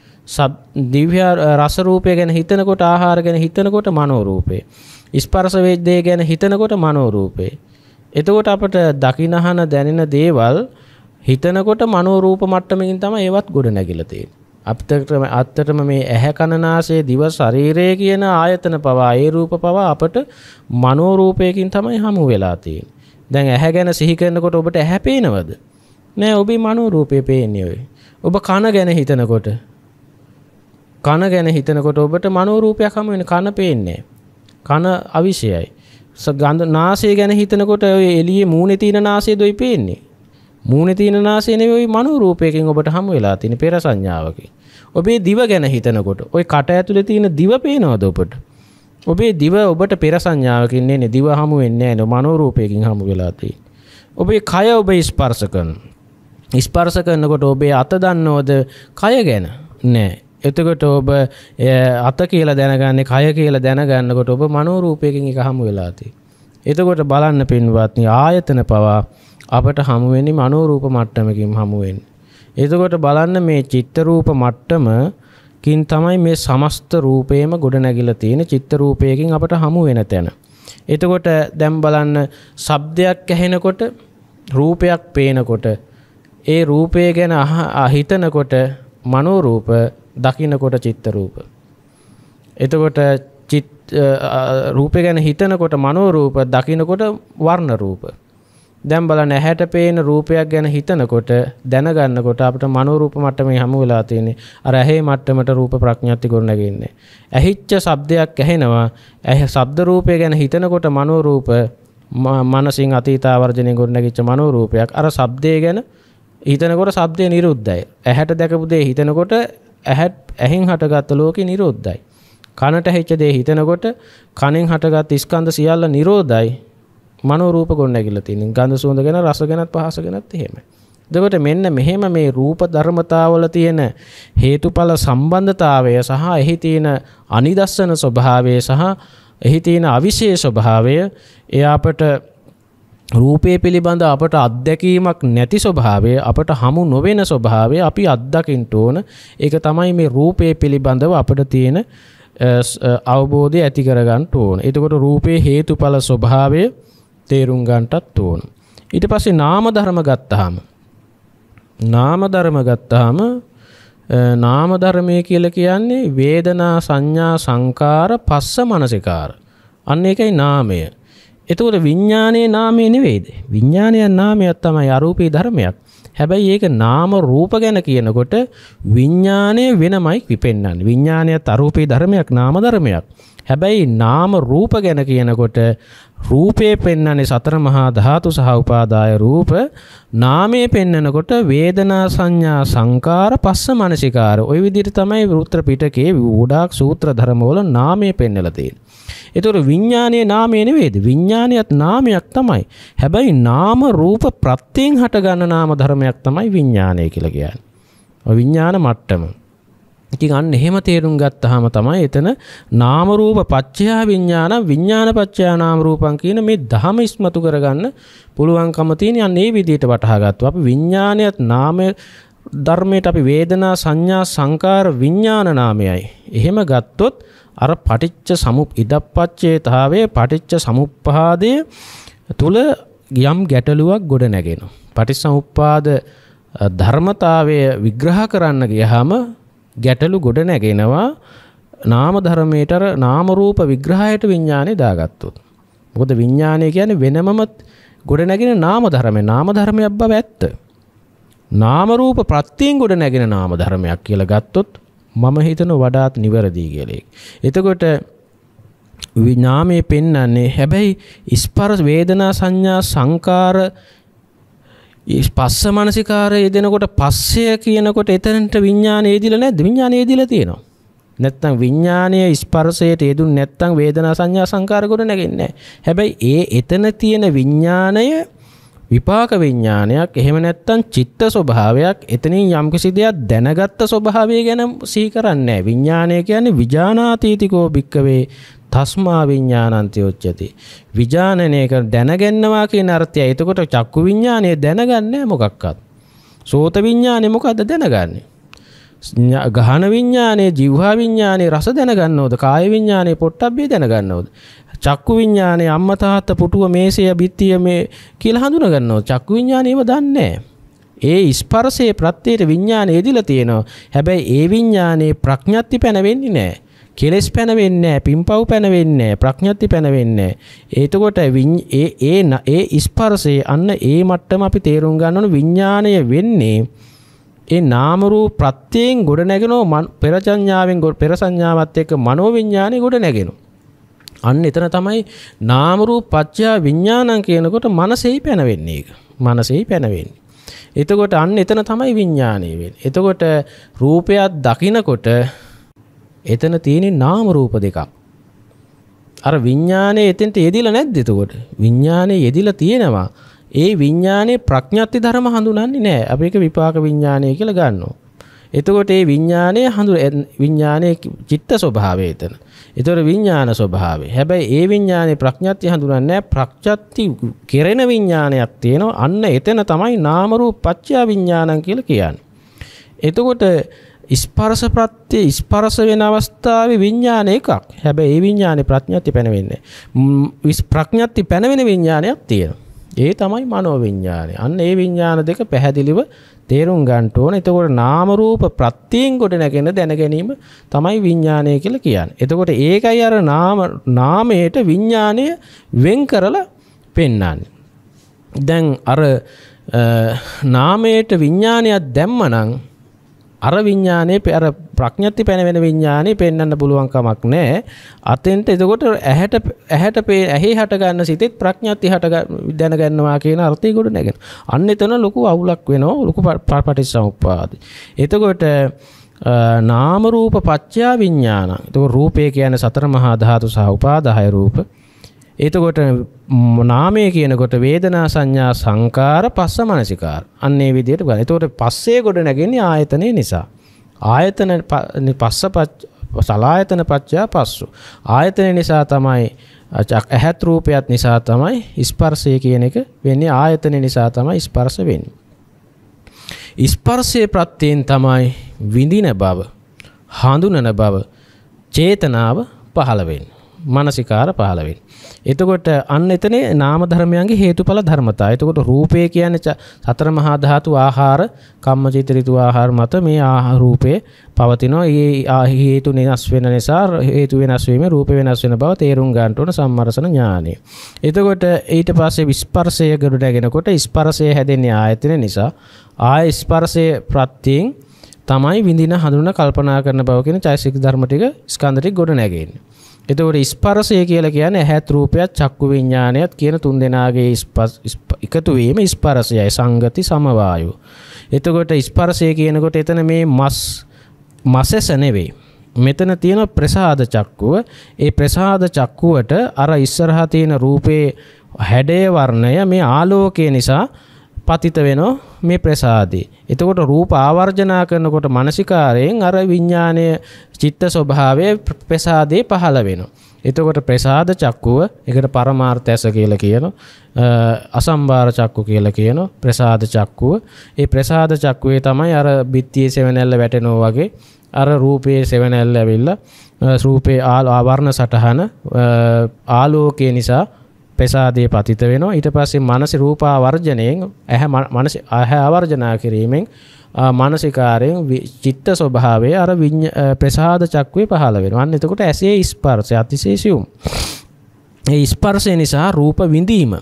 දිව්‍ය රස රූපය ගැන හිතනකොට ආහාර ගැන හිතනකොට මනෝ රූපේ. ස්පර්ශ වේද්දේ ගැන හිතනකොට මනෝ රූපේ. එතකොට අපට දකිනහන දැනෙන දේවල් හිතනකොට මනෝ රූප මට්ටමකින් තමයි ඒවත් ගොඩ නැගිලා තියෙන්නේ. අපිටම අත්තටම මේ ඇහැ කනනාසය දිව ශරීරය කියන ආයතන පවා ඒ රූප පවා අපට මනෝ රූපයකින් තමයි හමු වෙලා තියෙන්නේ. දැන් ඇහැ ගැන සිහි කරනකොට ඔබට ඇහැ පේනවද? නෑ ඔබේ මනෝ රූපේ පේන්නේ ඔය. ඔබ කන ගැන හිතනකොට කන ගැන හිතනකොට ඔබට මනෝ රූපයක් හමු වෙන කන පේන්නේ. කන අවිෂයයි. ගඳ නාසය ගැන හිතනකොට ඔය එළියේ මූණේ තියෙන නාසය දොයි පේන්නේ. මූණේ තියෙන නාසය නෙවෙයි මනෝ රූපයකින් ඔබට හමු වෙලා තියෙන පෙර සංඥාවකින්. ඔබේ දිව ගැන හිතනකොට ওই කට ඇතුලේ තියෙන දිව පේනවද ඔබට? ඔබේ දිව ඔබට පෙර සංඥාවකින් එන්නේ දිව හමු වෙන්නේ නැහැ මනෝ රූපයකින් හමු වෙලා තියෙන්නේ. ඔබේ කය ඔබ ස්පර්ශ කරනවා. ස්පර්ශ කරනකොට ඔබේ අත දන්නවද කය ගැන? නෑ. එතකොට ඔබ අත කියලා දැනගන්නේ කය කියලා දැනගන්නකොට ඔබ මනෝ රූපයකින් එක හමු වෙලා තියෙන්නේ. එතකොට බලන්න පින්වත්නි ආයතන පවා අපට හමුවෙනි මනෝරූප මට්ටමකින් හමුවෙන්. එතකොට බලන්න මේ චිත්තරූප මට්ටමකින් තමයි මේ සමස්ත රූපයම ගොඩ නැගිල තියෙන චිත්තරූපයකින් අපට හමු වෙන තැන. එතකොට දැම් බලන්න සබ්දයක් ඇහෙනකොට රූපයක් පේනකොට ඒ රූපය ගැන අහිතනකොට මනෝරූප දකිනකොට චිත්තරූප. එතකොට රූපය ගැන හිතනකොට මනෝරූප දකිනකොට වර්ණ රූප. දැන් බලන්න ඇහැට පේන රූපයක් ගැන හිතනකොට දැනගන්නකොට අපිට මනෝ රූප මට්ටමේ හමු වෙලා තියෙන්නේ අර ඇහි මට්ටමට රූප ප්‍රඥාති ගොඩනගන්නේ ඇහිච්ච ශබ්දයක් ඇහෙනවා ඇහ ශබ්ද රූපය ගැන හිතනකොට මනෝ රූප මනසින් අතීතාවර්ජනය ගොඩනැගිච්ච මනෝ රූපයක් අර ශබ්දය ගැන හිතනකොට ශබ්දය නිරුද්ධයි. ඇහැට දැකපු දේ හිතනකොට ඇහැත් ඇහින් හටගත්ත ලෝකේ නිරෝධයි. කනට ඇහිච්ච දේ හිතනකොට කනෙන් හටගත් ස්කන්ධ සියල්ල නිරෝධයි. මනෝරූප ගොඩනැගිල්ල තියෙන ගඳ සුවඳ ගැන රස ගැනත් පහස ගැනත් එහෙමයි. එතකොට මෙන්න මෙහෙම මේ රූප ධර්මතාවල තියෙන හේතුඵල සම්බන්ධතාවය සහ එහි තියෙන අනිදස්සන ස්වභාවය සහ එහි තියෙන අවිශේෂ ස්වභාවය එය අපට රූපය පිළිබඳ අපට අත්දැකීමක් නැති ස්වභාවය අපට හමු නොවෙන ස්වභාවය අපි අත්දකින්ට ඕන ඒක තමයි මේ රූපය පිළිබඳව අපට තියෙන අවබෝධය ඇති කරගන්න ඕන. එතකොට රූපයේ හේතුඵල ස්වභාවය තේරුම් ගන්ටත් ඕන. ඊට පස්සේ නාම ධර්ම ගත්තාම නාම ධර්ම ගත්තාම නාම ධර්මය කියලා කියන්නේ වේදනා සංඥා සංකාර පස්ස මනසිකාර. අන්න ඒකයි නාමය. එතකොට විඥානයේ නාමය නෙවෙයිද? විඥානයේ නාමයක් තමයි අරූපී ධර්මයක්. හැබැයි ඒක නාම රූප ගැන කියනකොට විඤ්ඥානය වෙනමයි විපෙන්න්න විඤ්ඥානය තරූපී ධර්මයක් නාම ධර්මයක් හැබැයි නාම රූප ගැන කියනකොට රූපය පෙන්නන්නේ සතර මහා ධාතු සහ උපාදාය රූප නාමය පෙන්නනකොට වේදනා සංඥා සංකාර පස්ස මනසිකාර ඔය විදිහට තමයි වෘත්‍ර පිටකේ ගොඩාක් සූත්‍ර ධර්මවල නාමය පෙන්නලා තියෙන්නේ. ඒතකොට විඥානයේ නාමය නෙවෙයිද? විඥානියත් නාමයක් තමයි. හැබැයි නාම රූප ප්‍රත්‍යයෙන් හටගන්න නාම ධර්මයක් තමයි විඥානය කියලා කියන්නේ. විඥාන මට්ටම. ඉතින් අන්න එහෙම තේරුම් ගත්තාම තමයි එතන නාම රූප පච්චයා විඥාන විඥාන පච්චයා නාම රූපං කියන මේ ධම ඉස්මතු කරගන්න පුළුවන්කම තියෙන අන්න ඒ විදිහට වටහා ගත්තා. අපි විඥානයත් නාමය ධර්මයට අපි වේදනා සංඥා සංකාර විඥාන නාමයයි. එහෙම ගත්තොත් අර පටිච්ච සමුප් ඉදප්පච්චේතාවයේ පටිච්ච සමුප්පාදය තුල යම් ගැටලුවක් ගොඩ නැගෙනවා. පටිච්චසමුප්පාද ධර්මතාවය විග්‍රහ කරන්න ගියහම ගැටලු ගොඩ නැගෙනවා නාම ධර්මයටර නාම රූප විග්‍රහයට විඥානේ දාගත්තොත්. මොකද විඥානය කියන්නේ වෙනමම ගොඩ නැගෙන නාම ධර්මය. නාම ධර්මයක් බව ඇත්ත. නාම රූප ප්‍රත්‍යයෙන් ගොඩ නැගෙන නාම ධර්මයක් කියලා ගත්තොත් මම හිතන වඩාත් නිවැරදි කියලා. එතකොට විනාමයේ පෙන්වන්නේ හැබැයි ස්පර්ශ වේදනා සංඥා සංකාර පස්ස මනසිකාරය දෙනකොට පස්සය කියනකොට එතනට විඤ්ඥාන ඒදිල නැද විඤ්ඥාන ඒදිල තියෙනවා. නැත්තං විඤ්ඥානය ස්පර්සයට ඒදුන් නැත්තං වේදනා සංඥා සංකාරකොට නැගෙන්න. හැබැයි ඒ එතන තියෙන විඤ්ඥානය විපාක විඤ්ඥානයක් එහෙම නැත්තන් චිත්ත ස්වභාවයක් එතනින් යම්කිසි දෙයක් දැනගත්ත ස්වභාවය ගැන සීකරන්නේ විඤ්ඥානය කියන්නේ විජානාතීතිකෝ භික්කවේ තස්මා විඤ්ඥානන්තය ඔච්චති. විජානනය කර දැනගන්නවා කිය අර්ථය එතකොට චක්කු විඤ්ඥානය දැනගන්න මොකක්කත්. සෝත විඤ්ඥානය මොකක්ද දැනගන්නේ. ගහන විඤ්ඥානයේ ජිව්හා විඤ්ඥානයේ රස දැනගන්නවද කාය විඤ්ඥානය පොට්ටබ්බේ දැනගන්නවද. චක්කු විඤ්ඥානය අම්මතාත්ත පුටුව මේසය බිත්තිය මේ කියල හඳුනගන්නව. චක්කු විඤ්ඥානීව දන්නේ. ඒ ස්පරසේ ප්‍රත්්‍යයට විඤ්ඥාන එදිල තියෙනවා. හැබැයි ඒ විඤ්ඥානයේ ප්‍රඥත්ති පැනවෙන්නේ නෑ. කෙලෙස් පැනවෙන්නේ පිම්පව් පැනවෙන්නේ ප්‍රඥප්ති පැනවෙන්නේ එතකොට ඒ ඒ ඒ ස්පර්ශය අන්න ඒ මට්ටම අපි තේරුම් ගන්න ඕන විඥාණය වෙන්නේ. ඒ නාම රූප ප්‍රත්‍යයෙන් ගොඩ නැගෙනෝ පෙර සංඥාවෙන් පෙර සංඥාවත් එක්ක මනෝ විඥානෙ ගොඩ නැගෙනවා අන්න එතන තමයි නාම රූප පත්‍යා විඥානං කියනකොට මනසෙහි පැනවෙන්නේ ඒක මනසෙහි පැනවෙන්නේ එතකොට අන්න එතන තමයි විඥානය වෙන්නේ එතකොට රූපයක් දකිනකොට එතන තියෙන නාම රූප දෙකක්. අර විඤ්ඥානය එතෙන්ට යෙදිල නැද්ද එතකොට. විඤ්ඥානය යෙදිල තියෙනවා. ඒ විඤ්ඥානයේ ප්‍රඥත්ති ධර්ම හඳුනන්නේ නෑ අප එක විපාක විඤ්ඥානය කියල ගන්නවා. එතකොට ඒ විඤ්ඥානය හඳු විඤ්ඥානය චිත්ත ස්වභාවය එතන. එතොට විඤ්ඥාන ස්වභාව හැබැයි ඒ විඤ්ඥානය ප්‍රඥත්ති හඳුනන්නේ ප්‍රක්ෂත්ති කෙරෙන විඤ්ඥානයක් තියෙනවා අන්න එතන තමයි නාමරූ පච්චා විඤ්ඥානන් කියල කියන්න. එතකොට ස්පර්ශ ප්‍රත්‍ය ස්පර්ශ වෙන අවස්ථාවේ විඥාන එකක්. හැබැයි ඒ විඥානේ ප්‍රඥප්ති පැනවෙන්නේ. ප්‍රඥප්ති පැනවෙන විඥානයක් තියෙනවා. ඒ තමයි මනෝ විඥානය. අන්න ඒ විඥාන දෙක පැහැදිලිව තේරුම් ගන්න ඕන. එතකොට නාම රූප ප්‍රත්‍යයෙන් කොට නැගෙන දැන ගැනීම තමයි විඥානය කියලා කියන්නේ. එතකොට ඒකයි අර නාම නාමයට විඥානය වෙන් කරලා පෙන්වන්නේ. දැන් අර නාමයට විඥානයක් දැම්මනම් අර විඤ්ඥානය පෙර ප්‍රඥත්ති පැනවෙන විඤ්ඥානය පෙන්න්න පුළුවන්කමක් නෑ අතෙන්ට එතකොට ඇහැට ඇහැට පේ ඇහි හටගන්න සිතෙත් ප්‍රඥත්ති හට දැනගන්නවා කියන අර්ථය ගොඩ නැගෙන. අන්න එතන ලොකු අවුලක් වෙනවා ලොකු පටිස් සමුපාද. එතකොට නාමරූප පච්චා විඤ්ඥාන තක රූපය කියන සතර මහා ධාතු සහ උපාදාය රූප. එතකොට නාමය කියනකොට වේදනා සංඥා සංකාර පස්ස මනසිකාර අන්නේ විදියට ගන්න. එතකොට පස්සේ ගොඩ නැගෙන්නේ ආයතනය නිසා. ආයතන පස්ස සලායතන පච්චා පස්සු. ආයතනය නිසා තමයි ඇහැත් රූපයත් නිසා තමයි ස්පර්ශය කියන එක වෙන්නේ ආයතන නිසා තමයි ස්පර්ශ වෙන්නේ. ස්පර්ශය ප්‍රත්‍යයෙන් තමයි විඳින බව හඳුනන බව චේතනාව පහළ වෙන්නේ. මනසිකාර පහළ වෙන්නේ. එතකොට අන්න එතන නාම ධර්මයන්ගේ හේතුඵල ධර්මතා. එතකොට රූපය කියන්නේ සතර මහා ධාතු ආහාර කම්මචිත ඍතු ආහාර මත මේ ආහාර රූපේ පවතිනවා. ඒ හේතු වෙනස් වෙන නිසා හේතු වෙනස් වීම රූප වෙනස් වෙන බව තේරුම් ගන්නට ඕන සම්මරසන ඥානය. එතකොට ඊට පස්සේ ස්පර්ශය ගොඩ නැගෙනකොට ස්පර්ශය හැදෙන්නේ ආයතන නිසා ආය ස්පර්ශය ප්‍රත්‍යයෙන් තමයි විඳින හඳුන කල්පනා කරන බව කියන චෛසික ධර්ම ටික ස්කන්ධ ටික ගොඩ නැගෙන්නේ. එතකොට ස්පර්ශය කියලා කියන්නේ ඇහත් රූපයත් චක්කු විඥානයත් කියන තුන් දෙනාගේ එකතු වීම ස්පර්ශයයි සංගති සමවායු. එතකොට ස්පර්ශය කියනකොට එතන මේ මස් මසෙස නෙවෙයි. මෙතන තියෙන ප්‍රසාද චක්කුව ඒ ප්‍රසාද චක්කුවට අර ඉස්සරහා තියෙන රූපේ හැඩය වර්ණය මේ ආලෝකය නිසා පතිත වෙනවා මේ ප්‍රසාදේ. එතකොට රූප ආවර්ජනා කරනකොට මානසිකාරයෙන් අර විඥානය චිත්ත ස්වභාවය ප්‍රසාදේ පහළ වෙනවා. එතකොට ප්‍රසාද චක්කුව එකට පරමාර්ථ ඇස කියලා කියනවා. අසම්බාර චක්කු කියලා කියනවා. ප්‍රසාද චක්කුව. ඒ ප්‍රසාද චක්කුවේ තමයි අර බිත්තියේ සෙවණැල්ල වැටෙනවා වගේ අර රූපයේ සෙවණැල්ල ඇවිල්ලා රූපේ ආවර්ණ සටහන ආලෝකය නිසා ප්‍රසාදය පතිත වෙනවා ඊට පස්සේ මනස රූපා වර්ජනයෙන් ඇහැ මනස ඇහැ ආවර්ජනා කිරීමෙන් මානසිකාරයෙන් චිත්ත ස්වභාවය අර ප්‍රසාද චක්වේ පහළ වෙනවා. අන්න එතකොට ඇසේ ස්පර්ශය අතිශය සියුම්. ඒ ස්පර්ශය නිසා රූප විඳීම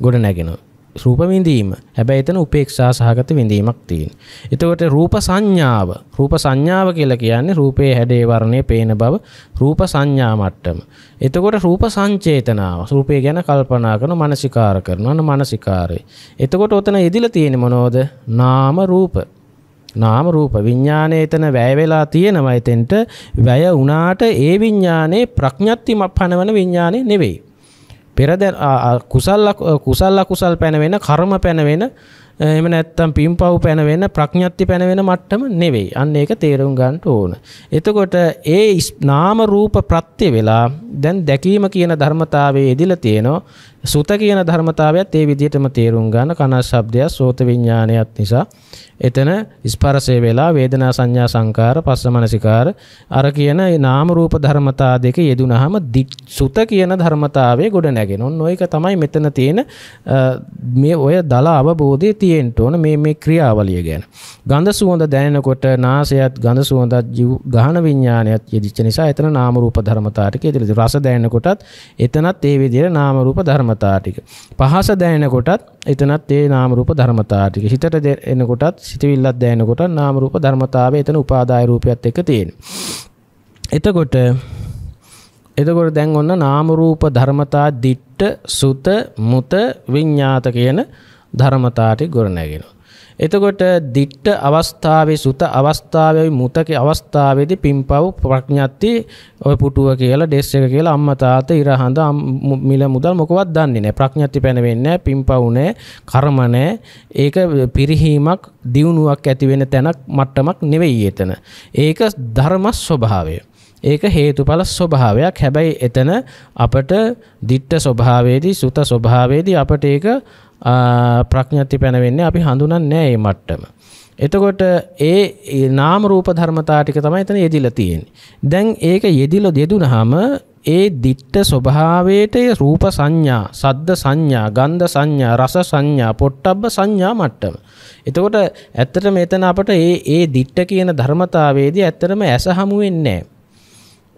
ගොඩ නැගෙනවා. රූප විඳීම. හැබැයි එතන උපේක්ෂා සහගත විඳීමක් තියෙන. එතකොට රූප සංඥාව. රූප සංඥාව කියලා කියන්නේ රූපයේ හැඩේ වර්ණයේ පේන බව රූප සංඥා මට්ටම. එතකොට රූප සංචේතනාව. රූපය ගැන කල්පනා කරන මානසිකාර කරනවා මානසිකාරය. එතකොට ඔතන ඉදිලා තියෙන්නේ මොනවද? නාම රූප. නාම රූප විඥානය එතන වැය වෙලා තියෙනවා එතෙන්ට වැය වුණාට ඒ විඥානේ ප්‍රඥප්තිම පනවන විඥානේ නෙවෙයි පෙරද කුසල් කුසල් අකුසල් පැනවෙන කර්ම පැනවෙන එම නැත්තම් පිම්පව් පැනවෙන ප්‍රඥත්ති පැනවෙන මට්ටම නෙවෙයි අන්න ඒක තේරුම් ගන්නට ඕන. එතකොට ඒ නාම රූප ප්‍රත්‍ය වෙලා දැන් දැකීම කියන ධර්මතාවයේ යෙදිලා තියෙනවා. සුත කියන ධර්මතාවයත් ඒ විදිහටම තේරුම් ගන්න කන ශබ්දයක් සෝත විඥානයත් නිසා එතන ස්පර්ශය වෙලා වේදනා සංඥා සංකාර පස්ස මනසිකාර අර කියන නාම රූප ධර්මතා දෙක යෙදුනහම සුත කියන ධර්මතාවය ගොඩ නැගෙන. ඔන්න ඔයක තමයි මෙතන තියෙන මේ ඔය දල අවබෝධය තියෙන්න ඕන මේ මේ ක්‍රියාවලිය ගැන. ගන්ධ සුවඳ දැනෙනකොට නාසයත් ගඳ සුවඳත් ජීව ගහන විඥානයත් යෙදිච්ච නිසා එතන නාම රූප ධර්මතා ටික යෙදලා රස දැනෙනකොටත් එතනත් ඒ විදිහට නාම රූප ධර්මතා ටික. පහස දැනෙනකොටත් එතනත් ඒ නාම රූප ධර්මතා ටික. හිතට එනකොටත් සිතවිල්ලක් දැනෙනකොට නාම රූප ධර්මතාවය එතන උපාදාය රූපයත් එක්ක තියෙන. එතකොට එතකොට දැන් ඔන්න නාම රූප ධර්මතා දිට්ඨ සුත මුත විඤ්ඤාත කියන ධර්මතා ටික ගොඩනැගෙනවා. එතකොට දිට්ට අවස්ථාවේ සුත අවස්ථාවේ මුතක අවස්ථාවේදී පිම්පව් ප්‍රඥාත්ති ඔය පුටුව කියලා ඩෙස් එක කියලා අම්මා තාත්තා ඉර හඳ මිල මුදල් මොකවත් දන්නේ නැහැ. ප්‍රඥාත්ති පැනවෙන්නේ නැහැ පිම්පව් නැහැ කර්ම නැහැ. ඒක පිරිහීමක් දියුණුවක් ඇති වෙන තැනක් මට්ටමක් නෙවෙයි එතන. ඒක ධර්ම ස්වභාවය. ඒක හේතුඵල ස්වභාවයක්. හැබැයි එතන අපට දිට්ට ස්වභාවයේදී සුත ස්වභාවයේදී අපට ඒක ප්‍රඥප්ති පැනවෙන්නේ අපි හඳුනන්නේ නැහැ මේ මට්ටම. එතකොට ඒ නාම රූප ධර්මතා ටික තමයි එතන යෙදිලා තියෙන්නේ. දැන් ඒක යෙදිලා යෙදුනහම ඒ දිට්ඨ ස්වභාවයට රූප සංඥා, සද්ද සංඥා, ගන්ධ සංඥා, රස සංඥා, පොට්ටබ්බ සංඥා මට්ටම. එතකොට ඇත්තට මෙතන අපට ඒ ඒ දිට්ඨ කියන ධර්මතාවයේදී ඇත්තටම ඇස හමු වෙන්නේ නැහැ.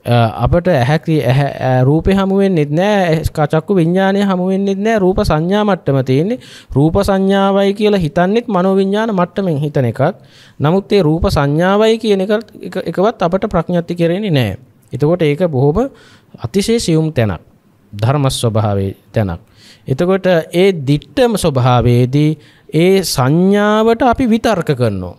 අපට ඇහැ රූපය හමුවෙන්නෙත් නෑ කචක්කු විඤ්ඥානය හමුවෙන්නෙත් නෑ රූප සංඥා මට්ටම තියෙන්නේ. රූප සංඥාවයි කියලා හිතන්නෙත් මනෝවිඤ්ඥාන මට්ටමෙන් හිතන එකක්. නමුත් ඒ රූප සංඥාවයි කියන එකවත් අපට ප්‍රඥත්ති කරෙන්නේ නෑ. එතකොට ඒක බොහෝම අතිශය සියුම් තැනක්. ධර්මස් ස්වභාවේ තැනක්. එතකොට ඒ දිට්ටම ස්වභාවේදී ඒ සංඥාවට අපි විතර්ක කරනවා.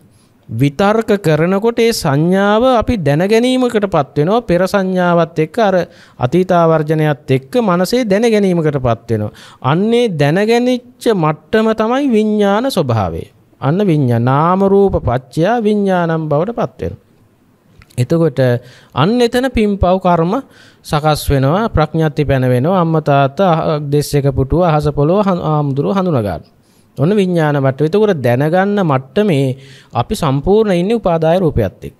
විතර්ක කරනකොට ඒ සංඥාව අපි දැනගැනීමකට පත්වෙනවා පෙර සංඥාවත් එක්ක අර අතීතාවර්ජනයත් එක්ක මනසේ දැනගැනීමකට පත්වෙනවා. අන්නේ දැනගැනිච්ච මට්ටම තමයි විඤ්ඥාන ස්වභාවේ. අන්න විඤ්ඥා නාමරූප පච්චයා විඤ්ඥානම් බවට පත්වෙන. එතකොට අන්න එතන පිම්පව් කර්ම සකස් වෙනවා ප්‍රඥත්ති පැන වෙනවා අම්මතාත දෙස් එක පුටුව අහස පොලොව ආමුදුරුව හඳුනගන්න. ඔන්න විඤ්ඥාන මට්ට එතකොට දැනගන්න මට්ටමේ අපි සම්පූර්ණ ඉන්න උපාදාය රූපයත් එක්ක.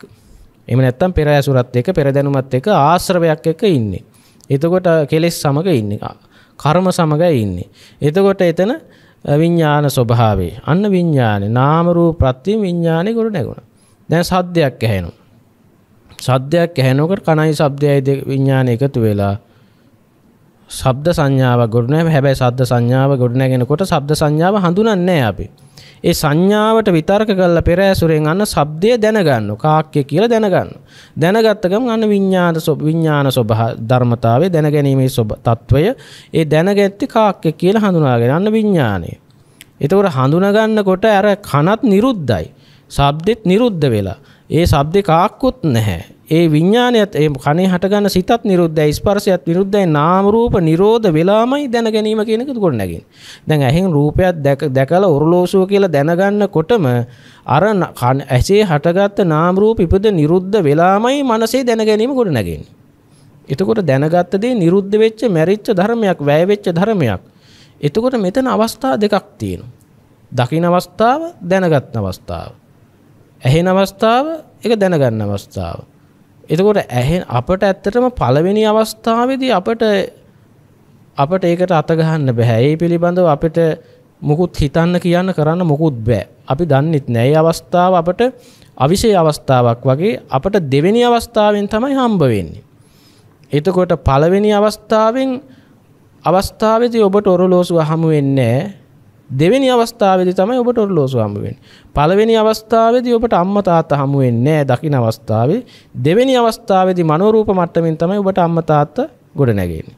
එම නැත්තම් පෙර ඇසුරත් එක පෙර දැනුමත් එක ආශ්‍රවයක් එක ඉන්නේ. එතකොට කෙලෙස් සමග ඉන්නේ. කර්ම සමගයි ඉන්නේ. එතකොට එතන විඤ්ඥාන ස්වභාවේ අන්න විඤ්ඥාන නාමරූ ප්‍රත්තිය විඤ්ඥානය ගොඩ නැගුණ දැන් සද්ධයක් ඇහෙනු. සද්ධයක් ඇහැනෝකට කණයි සබ්දයයි විඤ්ඥාන එකතු වෙලා සබ්ද සංඥාව ගොඩනෑ හැබැයි සද්ධ සංඥාව ගොඩනැගෙනකොට සබ්ද සංඥාව හඳුනන්නේ අපි. ඒ සංඥාවට විතර්ක කල්ල පෙරෑසුරෙන් අන්න සබ්දය දැනගන්න කාක්්‍ය කියල දැනගන්න. දැනගත්තකම අන්න විඤ්ඥාන සොබ විඤ්ඥාන සොබහ ධර්මතාවේ දැනගැනීමේ සොබ තත්ත්වය ඒ දැනගැත්ති කාක්්‍ය කියල හඳුනාගෙන අන්න විඤ්ඥානය. එතකොට හඳුනගන්න කොට ඇර කනත් නිරුද්ධයි. සබ්දෙත් නිරුද්ධ වෙලා. ඒ සබ්දෙ කාක්කුත් නැහැ. ඒ විඤ්ඥානයත් ඒ කනේ හටගන්න සිතත් නිරුද්ධ ස්පර්ශයත් විරුද්ධයි නාමරූප නිරෝධ වෙලාමයි දැන ගැනීම කියනක ගොඩ නැගින් දැන් ඇහෙන් රූපයක් දැක දැකල ඔරලෝසුව කියලා දැනගන්න කොටම අර ඇසේ හටගත්ත නාමරූප ඉපද නිරුද්ධ වෙලාමයි මනසේ දැන ගැනීම ගොඩ නැගෙන. එතකොට දැනගත්තදේ නිරුද්ධ වෙච්ච මැරිච්ච ධර්මයක් වැෑවෙච්ච ධර්මයක්. එතකොට මෙතන අවස්ථා දෙකක් තියෙන. දකින අවස්ථාව දැනගත්න අවස්ථාව. ඇහෙන අවස්ථාව එක දැනගන්න අවස්ථාව. එතකොට ඇහෙන් අපට ඇත්තටම පළවෙනි අවස්ථාවේදී අපට අපට ඒකට අතගහන්න බැහැ. ඒ පිළිබඳව අපිට මුකුත් හිතන්න කියන්න කරන්න මුකුත් බෑ. අපි දන්නෙත් නෑ. ඒ අවස්ථාව අපට අවිෂය අවස්ථාවක් වගේ අපට දෙවෙනි අවස්ථාවෙන් තමයි හම්බ වෙන්නේ. එතකොට පළවෙනි අවස්ථාවෙන් අවස්ථාවේදී ඔබට ඔරලෝසුව හමු වෙන්නේ දෙවෙනි අවස්ථාවේදී තමයි ඔබට ඔරලෝසුව හම්බ වෙන්නේ. පළවෙනි අවස්ථාවේදී ඔබට අම්මා තාත්තා හමු වෙන්නේ නැහැ දකින්න අවස්ථාවේ. දෙවෙනි අවස්ථාවේදී මනෝරූප මට්ටමින් තමයි ඔබට අම්මා තාත්තා ගොඩ නැගෙන්නේ.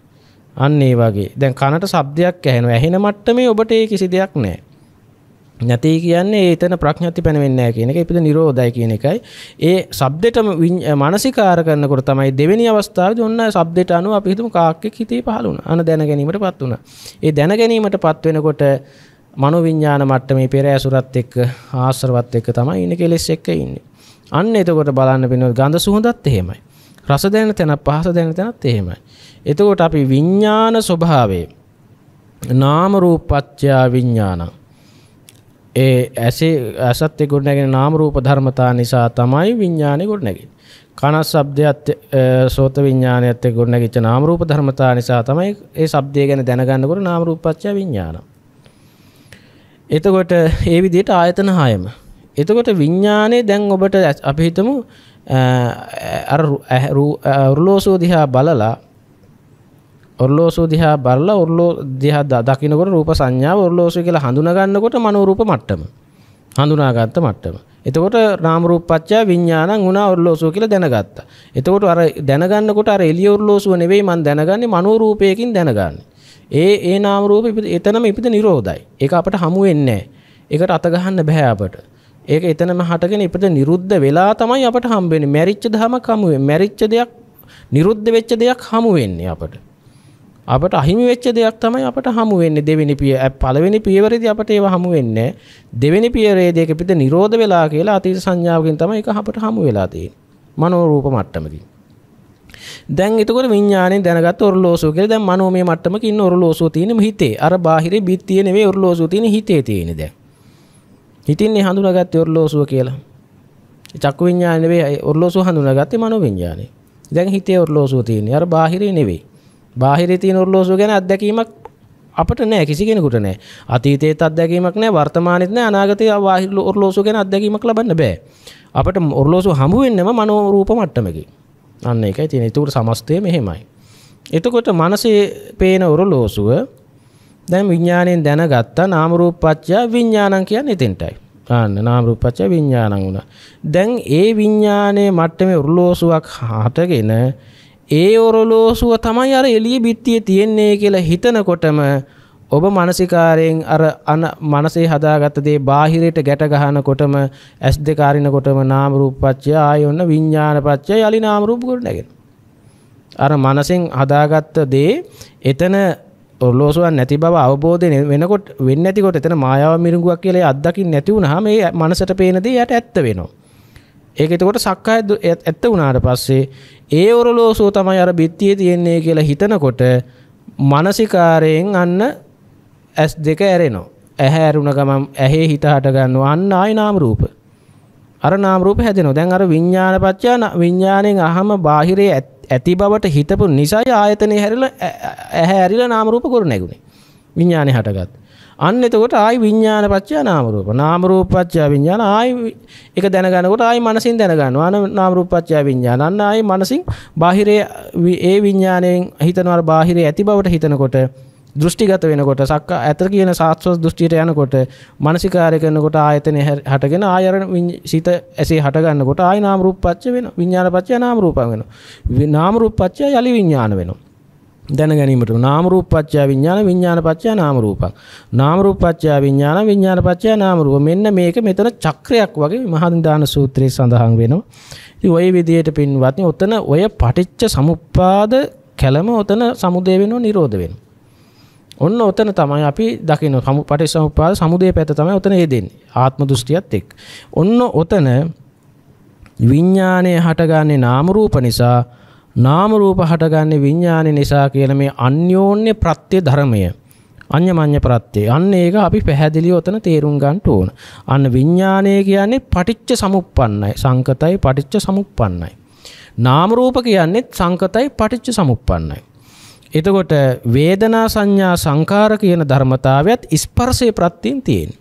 අන්න ඒ වගේ. දැන් කනට ශබ්දයක් ඇහෙනවා. ඇහෙන මට්ටමේ ඔබට ඒ කිසි දෙයක් නැහැ. නැති කියන්නේ එතන ප්‍රඥප්ති පැනවෙන්නේ නැහැ කියන එක. ඉපිට නිරෝධයි කියන එකයි. ඒ ශබ්දෙටම මානසිකාර කරනකොට තමයි දෙවෙනි අවස්ථාවේදී ඔන්න ශබ්දෙට අනුව අපි හිතමු කාක්කෙක් හිතේ පහළ වුණා. අන දැන ගැනීමටපත් වුණා. ඒ දැන ගැනීමටපත් වෙනකොට මනෝවිඤ්ඥාන මට්ටමේ පෙර ඇසුරත් එක්ක ආශ්‍රවත් එක්ක තමයි ඉන්න කෙලෙස් එක්ක ඉන්නේ. අන්න එතකොට බලන්න පිනොත් ගඳ සුහඳත් එහෙමයි. රස දැන තැන පහස දැන තැනත් එහෙමයි. එතකොට අපි විඤ්ඥාන ස්වභාවේ නාමරූපච්චයා විඤ්ඥානං. ඒ ඇසේ ඇසත් ගොඩ නැගෙන නාමරූප ධර්මතා නිසා තමයි විඤ්ඥානය ගොඩ නැගින්. කනස් සබ්දයත් සෝත විඤ්ඥානයත් ගොඩ නැගිච්ච නාමරූප ධර්මතා නිසා තමයි ඒ සබ්දය ගැන දැනගන්නකොට නාමරූපච්චා විඤ්ඥානම්. එතකොට ඒ විදිහට ආයතන හයම. එතකොට විඤ්ඥානය දැන් ඔබට අපි හිතමු ඔරලෝසෝ දිහා බලලා ඔරලෝසෝ දිහා බලලා ඔරලෝ දිහා දකිනකොට රූප සංඥාව ඔරලෝසු කියලා හඳුනගන්නකොට මනෝරූප මට්ටම හඳුනාගත්ත මට්ටම. එතකොට නාමරූපච්චා විඤ්ඥානන් වුණා ඔරලෝසුව කියලා දැනගත්ත. එතකොට අර දැනගන්නකොට අර එලිය ඔරලෝසුව නෙවෙයි මන් දැනගන්නේ මනෝරූපයකින් දැනගන්නේ. ඒ ඒ නාම රූප එතනම ඉපිද නිරෝධයි. ඒක අපට හමු වෙන්නේ ඒකට අත ගහන්න බෑ අපට. ඒක එතනම හටගෙන ඉපිද නිරුද්ධ වෙලා තමයි අපට හම්බෙන්නේ. මැරිච්ච දහමක් හමු වෙන්නේ. මැරිච්ච දෙයක් නිරුද්ධ වෙච්ච දෙයක් හමු වෙන්නේ අපට. අපට අහිමි වෙච්ච දෙයක් තමයි අපට හමු වෙන්නේ දෙවෙනි පිය පළවෙනි පියවරේදී අපට ඒව හමු වෙන්නේ දෙවෙනි පියවරේදී ඒක පිට නිරෝධ වෙලා කියලා අතීත සංඥාවකින් තමයි ඒක අපට හමු වෙලා තියෙන්නේ මනෝ රූප මට්ටමකින් දැන් එතකොට විඤ්ඥානය දැනගත් ඔරලෝසු කියල. දැන් මනෝමය මට්ටමක ඉන්න ඔරලෝසු තියන හිතේ. අර බාහිර බිත්තිය නෙවේ ඔරලෝසු තියන හිතේ තියෙන දැ හිතින්නේ හඳුනගත්ත ඔරලෝසුව කියලා. චක්ක විඤ්ඥානවේ ඔරලෝසු හඳුනගත්තේ මනෝ විඤ්ඥානය දැන් හිතේ ඔරලෝසු තියන අර බාහිරේ නෙවෙයි. බාහිර තියන ඔරලෝසු ගැන අත්දැකීමක් අපට නෑ කිසි කෙනෙකුට නෑ. අතීතයේ අත්දැකීමක් නෑ වර්තමානෙත් නෑ අනාගතය වාහිර ඔරලෝසු ගැන අත්දැකීමක් ලබන්න බෑ. අපට ඔරලෝසු හමුවෙන්නම මනෝරූප මට්ටමකි. අන්න එකයි තියෙන. ඒකට සමස්තය මෙහෙමයි. එතකොට මනසේ පේන ඔරලෝසුව දැන් විඥාණයෙන් දැනගත්තා නාම රූප පත්‍ය විඥානං කියන්නේ එතෙන්ටයි. ආන්න නාම රූප පත්‍ය විඥානං වුණා. දැන් ඒ විඥානයේ මට්ටමේ ඔරලෝසුවක් හටගෙන ඒ ඔරලෝසුව තමයි අර එළිය බිත්තියේ තියෙන්නේ කියලා හිතනකොටම ඔබ මානසිකාරයෙන් අර අන මනසේ හදාගත්ත දේ බාහිරයට ගැට ගහනකොටම ඇස් දෙක අරිනකොටම නාම රූප පත්‍ය ආය ඔන්න විඥාන පත්‍ය යලි නාම රූප කොට නැගෙන. අර මනසෙන් හදාගත්ත දේ එතන ඔරලෝසුවක් නැති බව අවබෝධය වෙනකොට වෙන්නේ නැතිකොට එතන මායාව මිරිඟුවක් කියලා අත්දකින්න නැති වුනහම මේ මනසට පේන දේ යට ඇත්ත වෙනවා. ඒක එතකොට සක්කාය ඇත්ත වුණාට පස්සේ ඒ ඔරලෝසුව තමයි අර බිත්තියේ තියෙන්නේ කියලා හිතනකොට මානසිකාරයෙන් අන්න ඇස් දෙක ඇරෙනවා. ඇහැ ඇරුණ ගමන් ඇහි හිත හට ගන්නවා අන්න ආයි නාම රූප. අර නාම රූප හැදෙනවා. දැන් අර විඥාන පත්‍යා විඥාණයෙන් අහම බාහිරේ ඇති බවට හිතපු නිසායි ආයතනය හැරිලා ඇහැ ඇරිලා නාම රූප කර නැගුණේ. විඥානේ හටගත්. අන්න එතකොට ආයි විඥාන පත්‍ය නාම රූප. නාම රූප පත්‍ය විඥාන ආයි එක දැනගනකොට ආයි මනසින් දැනගන්නවා. අන නාම රූප පත්‍ය විඥාන. අන්න ආයි මනසින් බාහිරේ ඒ විඥාණයෙන් හිතනවා බාහිරේ ඇති බවට හිතනකොට දෘෂ්ටිගත වෙනකොට සක්ක ඇත කියන සාස්ත්‍රස් දෘෂ්ටියට යනකොට මානසිකාරය කරනකොට ආයතන හටගෙන ආයර සිත ඇසේ හටගන්නකොට ආය නාම රූප පත්‍ය වෙන විඥාන පත්‍ය නාම රූපං වෙනවා. නාම රූප පත්‍ය යලි විඥාන වෙනවා. දැන ගැනීමට නාම රූප පත්‍ය විඥාන විඥාන පත්‍ය නාම රූපං නාම රූප පත්‍ය විඥාන විඥාන පත්‍ය නාම රූප. මෙන්න මේක මෙතන චක්‍රයක් වගේ මහනිදාන සූත්‍රයේ සඳහන් වෙනවා. ඉතින් ওই විදිහට පින්වත්නි ඔතන ඔය පටිච්ච සමුප්පාද කැලම ඔතන සමුදේ වෙනව නිරෝධ වෙනවා. ඔන්න ඔතන තමයි අපි දකින පටිච්චසමුප්පාද සමුදය පැත්ත තමයි ඔතන යෙදෙන්නේ ආත්ම දෘෂ්ටියත් එක්ක. ඔන්න ඔතන විඥානය හටගන්නේ නාම රූප නිසා නාම රූප හටගන්නේ විඥානය නිසා කියන මේ අන්‍යෝන්‍ය ප්‍රත්‍ය ධර්මය. අඤ්ඤමඤ්ඤ ප්‍රත්‍යය. අන්න ඒක අපි පැහැදිලිව ඔතන තේරුම් ගන්න ඕන. අන්න විඥානය කියන්නේ පටිච්ච සමුප්පන්නයි. සංකතයි පටිච්ච සමුප්පන්නයි. නාම රූප කියන්නේ සංකතයි පටිච්ච සමුප්පන්නයි. එතකොට වේදනා සංඥා සංකාර කියන ධර්මතාවයත් ස්පර්ශය ප්‍රත්‍යයෙන් තියෙන.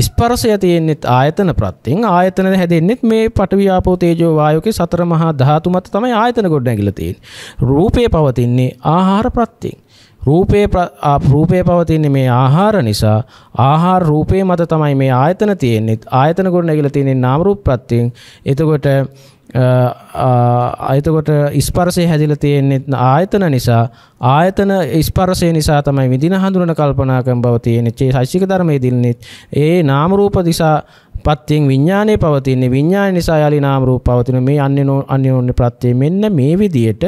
ස්පර්ශය තියෙන්නෙත් ආයතන ප්‍රත්‍යයෙන් ආයතන හැදෙන්නෙත් මේ පඨවි ආපෝ තේජෝ වායුවේ සතර මහා ධාතු මත තමයි ආයතන ගොඩ නැගිලා තියෙන්නේ. රූපේ පවතින්නේ ආහාර ප්‍රත්‍යයෙන්. රූපේ රූපේ පවතින්නේ මේ ආහාර නිසා ආහාර රූපේ මත තමයි මේ ආයතන තියෙන්නේ. ආයතන ගොඩ නැගිලා තියෙන්නේ නාම රූප ප්‍රත්‍යයෙන්. එතකොට අයතකොට ස්පර්ශය හැදිලා තියෙන්නේ ආයතන නිසා ආයතන ස්පර්ශය නිසා තමයි විදින හඳුනන කල්පනාකම් බව තියෙන්නේ. ඒ සෛසික ධර්මයේ දිල්නෙත් ඒ නාම රූප දිසා පත්යෙන් විඥානයේ පවතින්නේ විඥාන නිසා යලි නාම රූප පවතින මේ අන්‍යනෝ අන්‍යෝන්‍ය ප්‍රත්‍ය මෙන්න මේ විදියට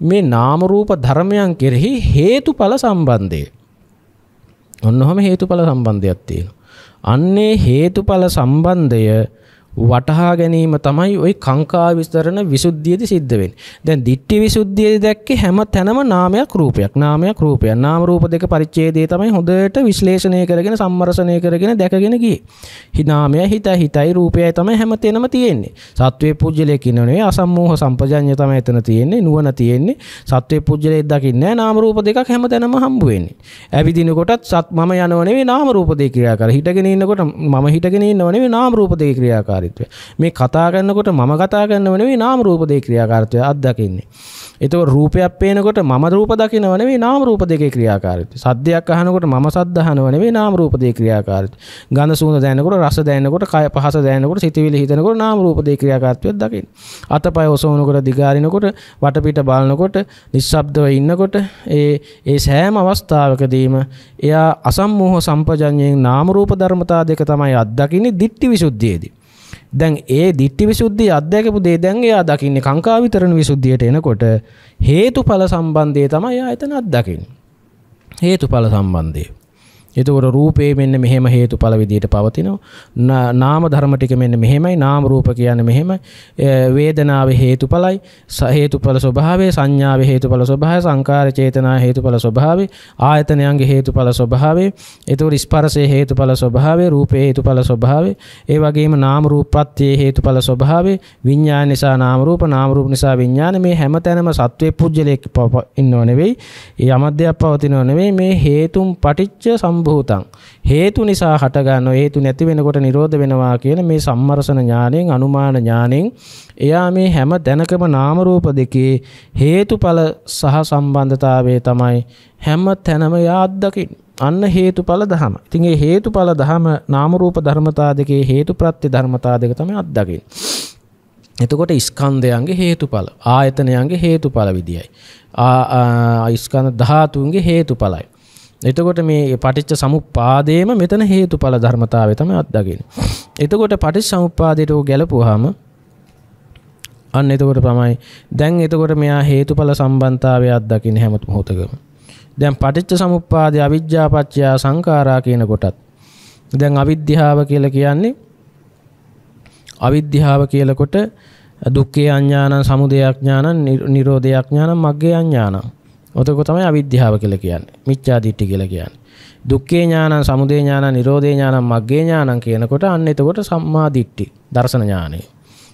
මේ නාම රූප ධර්මයන් කෙරෙහි හේතුඵල සම්බන්ධය. ඔන්නෝම හේතුඵල සම්බන්ධයක් තියෙනවා. අන්නේ හේතුඵල සම්බන්ධය වටහා ගැනීම තමයි ওই කාංකා විස්තරණ විසුද්ධියද සිද්ධ වෙන්නේ. දැන් ditthi විසුද්ධියේදී දැක්කේ හැම තැනම නාමයක් රූපයක්. නාමයක් රූපයක්. නාම රූප දෙක පරිච්ඡේදයේ තමයි හොඳට විශ්ලේෂණය කරගෙන සම්මර්ෂණය කරගෙන දැකගෙන ගියේ. හි නාමය හිතයි හිතයි රූපයයි තමයි හැම තැනම තියෙන්නේ. සත්වයේ පුජ්‍යලයේ කිනෝ නෙවෙයි අසම්මෝහ සම්පජඤ්ඤය තමයි එතන තියෙන්නේ. නුවණ තියෙන්නේ. සත්වයේ පුජ්‍යලයේ දකින්නේ නාම රූප දෙකක් හැම තැනම හම්බ වෙන්නේ. ඇවිදින කොටත් සත් මම යනව නෙවෙයි නාම රූප දෙක ක්‍රියාකාරී. හිටගෙන ඉන්නකොට මම හිටගෙන ඉන්නව නෙවෙයි නාම රූප දෙක ක්‍රියාකාරී. ක්‍රියාකාරීත්වය. මේ කතා කරනකොට මම කතා කරනව නෙවෙයි නාම රූප දෙකේ ක්‍රියාකාරීත්වය අත්දකින්නේ. එතකොට රූපයක් පේනකොට මම රූප දකිනව නෙවෙයි නාම රූප දෙකේ ක්‍රියාකාරීත්වය. සද්දයක් අහනකොට මම සද්ද අහනව නෙවෙයි නාම රූප දෙකේ ක්‍රියාකාරීත්වය. ගඳ සුවඳ දැනෙනකොට රස දැනෙනකොට කය පහස දැනෙනකොට සිතවිලි හිතනකොට නාම රූප දෙකේ ක්‍රියාකාරීත්වය දකින්න. අතපය ඔසවනකොට දිගාරිනකොට වටපිට බලනකොට නිශ්ශබ්දව ඉන්නකොට ඒ ඒ සෑම අවස්ථාවකදීම එයා අසම්මෝහ සම්පජඤ්ඤයෙන් නාම රූප ධර්මතා දෙක තමයි අත්දකින්නේ ditthi visuddhiyේදී. දැන් ඒ දිට්ටි විසුද්ධිය අධ්‍යයකපු දේ දැන් එයා දකින්නේ කාංකා විතරණ විසුද්ධියට එනකොට හේතුඵල සම්බන්ධය තමයි එයා එතන අත්දකින්නේ. හේතුඵල සම්බන්ධය. එතකොට රූපේ මෙන්න මෙහෙම හේතුඵල විදියට පවතිනවා. නාම ධර්ම ටික මෙන්න මෙහෙමයි. නාම රූප කියන්නේ මෙහෙමයි. වේදනාවේ හේතුඵලයි. හේතුඵල ස්වභාවය, සංඥාවේ හේතුඵල ස්වභාවය, සංකාර චේතනා හේතුඵල ස්වභාවය, ආයතනයන්ගේ හේතුඵල ස්වභාවය, එතකොට ස්පර්ශයේ හේතුඵල ස්වභාවය, රූපේ හේතුඵල ස්වභාවය, ඒ වගේම නාම රූප ප්‍රත්‍යයේ හේතුඵල ස්වභාවය, විඥාන නිසා නාම රූප, නාම රූප නිසා විඥාන මේ හැමතැනම සත්වේ පුජ්‍යලයක් ඉන්නව නෙවෙයි. ඒ යමද්දයක් පවතිනව නෙවෙයි. මේ හේතුම් පටිච්ච සම්බ සම්භූතං හේතු නිසා හටගන්න හේතු නැති වෙනකොට නිරෝධ වෙනවා කියන මේ සම්මර්ෂණ ඥාණයෙන් අනුමාන ඥාණයෙන් එයා මේ හැම දැනකම නාම රූප දෙකේ හේතුඵල සහ සම්බන්ධතාවය තමයි හැම තැනම යාද්දකින් අන්න හේතුඵල දහම. ඉතින් ඒ හේතුඵල දහම නාම රූප ධර්මතා දෙකේ හේතුප්‍රත්‍ය ධර්මතා දෙක තමයි අත්දකින්නේ. එතකොට ස්කන්ධයන්ගේ හේතුඵල ආයතනයන්ගේ හේතුඵල විදියයි. ආ ස්කන්ධ ධාතුන්ගේ හේතුඵලයි. එතකොට මේ පටිච්ච සමුප්පාදේම මෙතන හේතුඵල ධර්මතාවය තමයි අත්දකින්නේ. එතකොට පටිච්ච සමුප්පාදයට ගැලපුවාම අන්න එතකොට තමයි දැන් එතකොට මෙයා හේතුඵල සම්බන්ධතාවය අත්දකින්නේ හැම මොහොතකම. දැන් පටිච්ච සමුප්පාදේ අවිජ්ජා පත්‍ය සංඛාරා කියන කොටත් දැන් අවිද්‍යාව කියලා කියන්නේ අවිද්‍යාව කියලකොට දුක්ඛේ අඥානං සමුදය අඥානං නිරෝධය අඥානං මග්ගේ අඥානං ඔතක තමයි අවිද්‍යාව කියලා කියන්නේ. මිච්ඡා දිට්ඨි කියලා කියන්නේ. දුක්ඛේ ඥානං, සමුදය ඥානං, නිරෝධේ ඥානං, මග්ගේ ඥානං කියනකොට අන්න එතකොට සම්මා දිට්ඨි, දර්ශන ඥානය.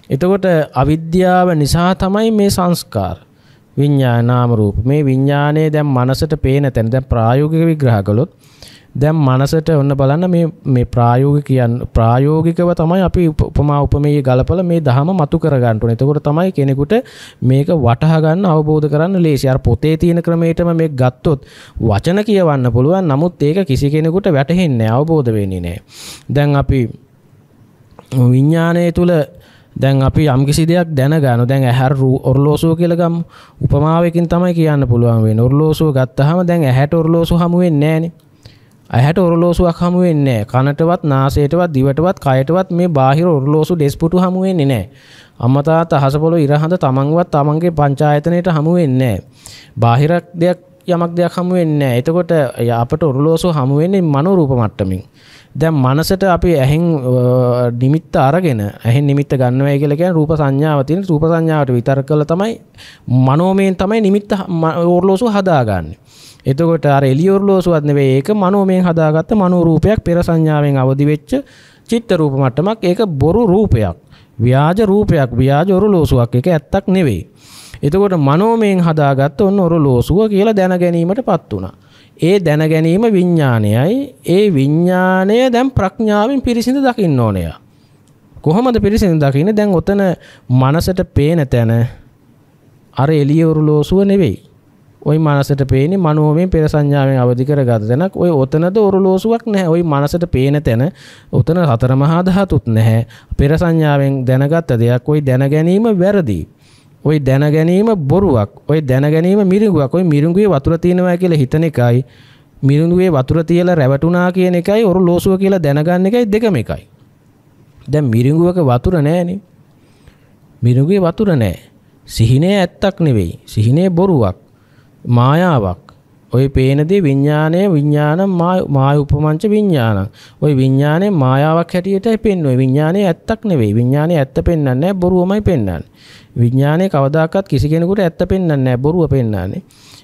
එතකොට අවිද්‍යාව නිසා තමයි මේ සංස්කාර විඤ්ඤාණ නාම රූප. මේ විඤ්ඤාණය දැන් මනසට පේන තැන දැන් ප්‍රායෝගික විග්‍රහ කළොත් දැන් මනසට ඔන්න බලන්න මේ මේ ප්‍රායෝගික කියන්න ප්‍රායෝගිකව තමයි අපි උපමා උපමේය ගලපලා මේ දහම මතු කර ගන්න ඕනේ. එතකොට තමයි කෙනෙකුට මේක වටහා ගන්න අවබෝධ කරන්න ලේසි. අර පොතේ තියෙන ක්‍රමයටම මේක ගත්තොත් වචන කියවන්න පුළුවන්. නමුත් ඒක කිසි කෙනෙකුට වැටහෙන්නේ නැහැ, අවබෝධ වෙන්නේ නැහැ. දැන් අපි විඤ්ඥානය තුළ දැන් අපි යම්කිසි දෙයක් දැනගන දැන් ඇහැර ඔරලෝසුව කියලගම් උපමාවකින් තමයි කියන්න පුළුවන් වේ ඔරලෝසුව ගත්තහම දැන් ඇහැට ඔරලෝසු හමුවෙන් නෑනේ ඇහැට ඔරලෝසුවක් හමුවෙන්නේ කනටවත් නාසයටවත් දිවටවත් කයටවත් මේ බාහිර ඔරලෝසු ඩෙස්පුටු හමුවෙන්නේ නෑ අම්මතාත් අහසපොල ඉරහඳ තමන්වත් තමන්ගේ පංචායතනයට හමුවෙන්නේ බාහිරක් දෙයක් යමක් දෙයක් හමුවෙන්නේ එතකොට අපට ඔරලෝසු හමුවෙන්නේ මනු රූප මට්ටමින්. දැන් මනසට අපි ඇහෙන් නිමිත්ත අරගෙන ඇහෙන් නිමිත්ත ගන්නවයි කියලා කියන්නේ රූප සංඥාව තියෙන රූප සංඥාවට විතර කළා තමයි මනෝමයෙන් තමයි නිමිත්ත ඕර්ලෝසුව හදාගන්නේ. එතකොට අර එළිය ඕර්ලෝසුවත් නෙවෙයි ඒක මනෝමයෙන් හදාගත්ත මනෝ රූපයක් පෙර සංඥාවෙන් අවදි වෙච්ච චිත්ත රූප මට්ටමක් ඒක බොරු රූපයක්. ව්‍යාජ රූපයක් ව්‍යාජ ඔරලෝසුවක් ඒක ඇත්තක් නෙවෙයි. එතකොට මනෝමයෙන් හදාගත්ත ඔන්න ඔරලෝසුව කියලා දැන ගැනීමටපත් වුණා. ඒ දැන ගැනීම විඤ්ඥානයයි ඒ විඤ්ඥානය දැම් ප්‍රඥාවෙන් පිරිසිඳ දකින්න ඕනය. කොහොමද පිරිසිඳ දකින්න දැන් ඔතන මනසට පේන තැන අර එලියවරු ලෝසුව නෙවෙයි. ඔයි මනසට පේනි මනුවමෙන් පෙර සංඥාවෙන් අවධි කර ගත දෙනක් ඔය ඔතනද ඔරුලෝසුවක් නැහැ ඔයි මනසට පේන තැන ඔතන හතර මහාදහතුත් නැහැ පෙර සංඥාවෙන් දැනගත්ත දෙයක් ඔයි දැන ගැනීම වැරදිී. ඔය දැන ගැනීම බොරුවක් ඔය දැන ගැනීම මිරිඟුවක් ඔය මිරිඟුවේ වතුර තියෙනවා කියලා හිතන එකයි මිරිඟුවේ වතුර තියලා රැවටුණා කියන එකයි ඔරු ලෝසුව කියලා දැනගන්න එකයි දෙකම එකයි දැන් මිරිඟුවක වතුර නැහැනේ මිරිඟුවේ වතුර නැහැ සිහිනේ ඇත්තක් නෙවෙයි සිහිනේ බොරුවක් මායාවක්. ඔය පේනදේ විඤ්ඥානය විඤ්ඥාන මාය උපමංච විඤ්ඥාන ඔය විඤ්ඥානය මායාවක් හැටියට පෙන්ව විඤ්ඥානය ඇත්තක් නෙවෙයි. විඤ්ඥානය ඇත්ත පෙන්න්න බොරුවමයි පෙන්න්න විඥානය කවදාකත් කිසි කෙනෙකුට ඇත්ත පෙන්වන්නේ නැහැ බොරුව පෙන්වන්නේ.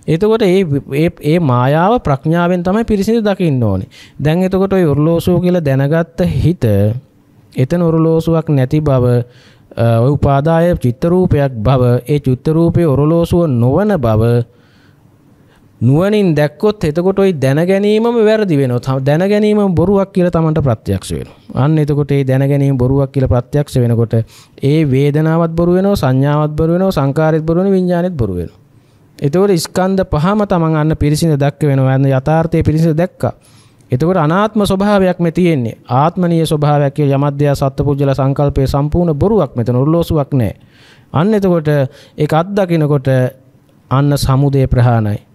එතකොට ඒ ඒ මායාව ප්‍රඥාවෙන් තමයි පිරිසිදු දකින්න ඕනේ. දැන් එතකොට ඔය ඔරලෝසුව කියලා දැනගත්ත හිත එතන ඔරලෝසුවක් නැති බව ඔය උපාදාය චිත්ත රූපයක් බව ඒ චිත්ත රූපේ ඔරලෝසුව නොවන බව නුවනින් දැක්කොත් එතකොට ඔයි දැනගැනීමම වැරදි වෙනවා දැනගැනීම බොරුවක් කියලා තමන්ට ප්‍රත්‍යක්ෂ වෙනවා. අන්න එතකොට ඒ දැනගැනීම බොරුවක් කියලා ප්‍රත්‍යක්ෂ වෙනකොට ඒ වේදනාවත් බොරු වෙනවා සංඥාවත් බොරු වෙනවා සංකාරෙත් බොරු වෙනවා විඥානෙත් බොරු වෙනවා. එතකොට ස්කන්ධ පහම තමන් අන්න පිරිසිඳ දැක්ක වෙනවා. අන්න යථාර්ථයේ පිරිසිඳ දැක්කා. එතකොට අනාත්ම ස්වභාවයක් මේ තියෙන්නේ. ආත්මනීය ස්වභාවයක් කියලා යමද්දයා සත්පුජ්‍යල සංකල්පයේ සම්පූර්ණ බොරුවක් මෙතන උර්ලෝසුවක් නැහැ. අන්න එතකොට ඒක අත්දකින්නකොට අන්න සමුදය ප්‍රහාණයි.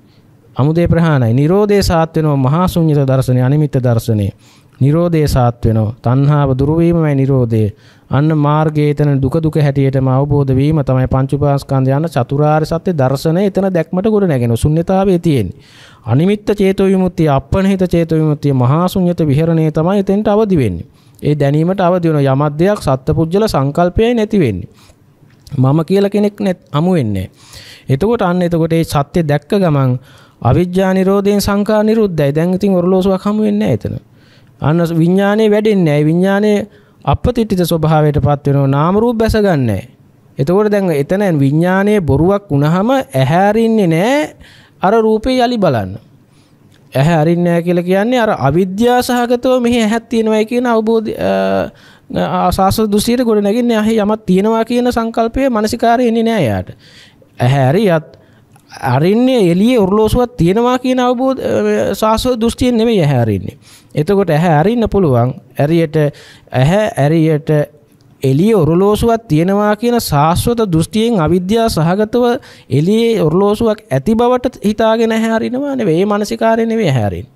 අමුදේ ප්‍රහාණයි. නිරෝධය සාත් වෙනවා මහා ශුන්්‍යත දර්ශනය අනිමිත්ත දර්ශනය. නිරෝධය සාත් වෙනවා. තණ්හාව දුරු වීමයි නිරෝධය. අන්න මාර්ගයේ එතන දුක දුක හැටියටම අවබෝධ වීම තමයි පංච උපාස්කන්ධය යන චතුරාර්ය සත්‍ය දර්ශනය එතන දැක්මට ගොඩ නැගෙන ශුන්්‍යතාවයේ තියෙන්නේ. අනිමිත්ත චේතෝ විමුක්තිය අපනහිත චේතෝ විමුක්තිය මහා ශුන්්‍යත විහරණය තමයි එතෙන්ට අවදි වෙන්නේ. ඒ දැනීමට අවදි වෙන යමක් දෙයක් සත්පුජ්‍යල සංකල්පයයි නැති වෙන්නේ. මම කියලා කෙනෙක් නැත් අමු වෙන්නේ. එතකොට අන්න එතකොට ඒ සත්‍ය දැක්ක ගමන් අවිද්‍යා නිරෝධයෙන් සංකා නිරුද්ධයි. දැන් ඉතින් ඔරලෝසුවක් හමු වෙන්නේ නැහැ එතන. අන්න විඥානේ වැඩෙන්නේ නැහැ. විඥානේ අපතිට්ඨිත ස්වභාවයට පත් වෙනවා. නාම රූප බැස ගන්නෑ. එතකොට දැන් එතන විඥානයේ බොරුවක් වුණාම ඇහැ අරින්නේ නැහැ. අර රූපේ යලි බලන්න. ඇහැ අරින්නේ නැහැ කියලා කියන්නේ අර අවිද්‍යා සහගතව මෙහි ඇහක් තියෙනවයි කියන අවබෝධය ආසාස දුසියට ගොඩ නැගින්නේ ඇහි යමක් තියෙනවා කියන සංකල්පය මානසිකාරය එන්නේ නැහැ යාට. ඇහැ අරියත් අරින්නේ එලිය ඔරලෝසුවත් තියෙනවා කියන අවබෝධ ශාස්ව දෘෂ්ටියෙන් නෙමෙයි ඇහැ අරින්නේ. එතකොට ඇහැ අරින්න පුළුවන්. ඇරියට ඇහැ ඇරියට එලිය ඔරලෝසුවක් තියෙනවා කියන ශාස්වත දෘෂ්ටියෙන් අවිද්‍යාව සහගතව එළියේ ඔරලෝසුවක් ඇති බවට හිතාගෙන ඇහැ අරිනවා නෙවෙයි. ඒ මානසිකාරය නෙවෙයි ඇහැ අරින්නේ.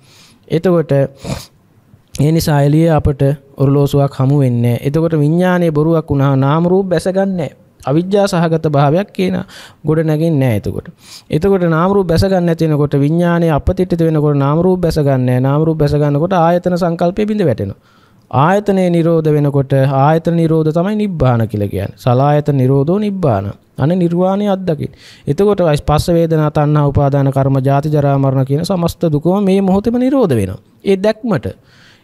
එතකොට ඒ නිසා එළිය අපට ඔරලෝසුවක් හමු වෙන්නේ. එතකොට විඥානයේ බොරුවක් වුණා නාම රූප බැසගන්නේ අවිද්‍යා සහගත භාවයක් කියන ගොඩ නැගින් නෑ එතකොට. එතකොට නාමරූප බැස ගන්න නැති වෙනකොට විඥානයේ අපතිට්ඨිත වෙනකොට නාමරූප බැස ගන්න නෑ. නාමරූප බැස ගන්නකොට ආයතන සංකල්පය බිඳ වැටෙනවා. ආයතනයේ නිරෝධ වෙනකොට ආයතන නිරෝධ තමයි නිබ්බාන කියලා කියන්නේ. සලායතන නිරෝධෝ නිබ්බාන. අනේ නිර්වාණය අත්දකින්. එතකොට ස්පස්ස වේදනා තණ්හා උපාදාන කර්ම ජාති ජරා මරණ කියන සමස්ත දුකම මේ මොහොතේම නිරෝධ වෙනවා. ඒ දැක්මට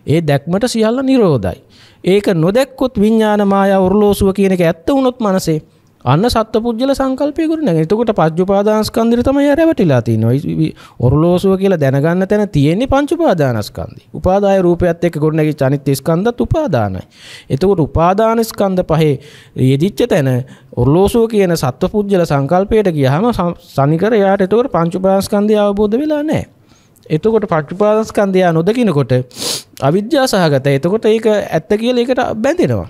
ඒ දැක්මට සියල්ල නිරෝධයි. ඒක නොදැක්කොත් විඤ්ඥාන මාය ඔරලෝසුව කියන එක ඇත්ත වුණොත් මනසේ අන්න සත්පුද්ගල සංකල්පය ගොඩනැගෙන. එතකොට පංච උපාදානස්කන්ධය තමයි රැවටිලා තියෙන්නේ. ඔරලෝසුව කියලා දැනගන්න තැන තියෙන්නේ පංච උපාදානස්කන්ධය. උපාදාය රූපයත් එක්ක ගොඩනැගිච්ච අනිත් ස්කන්ධත් උපාදානයි. එතකොට උපාදානස්කන්ධ පහේ යෙදිච්ච තැන ඔරලෝසුව කියන සත්පුද්ගල සංකල්පයට ගියහම සනිකර යාට එතකොට පංච උපාදානස්කන්ධය අවබෝධ වෙලා නැහැ. එතකොට පංච උපාදානස්කන්ධය නොදකිනකොට අවිද්‍යාව සහගතයි. එතකොට ඒක ඇත්ත කියලා ඒකට බැඳෙනවා.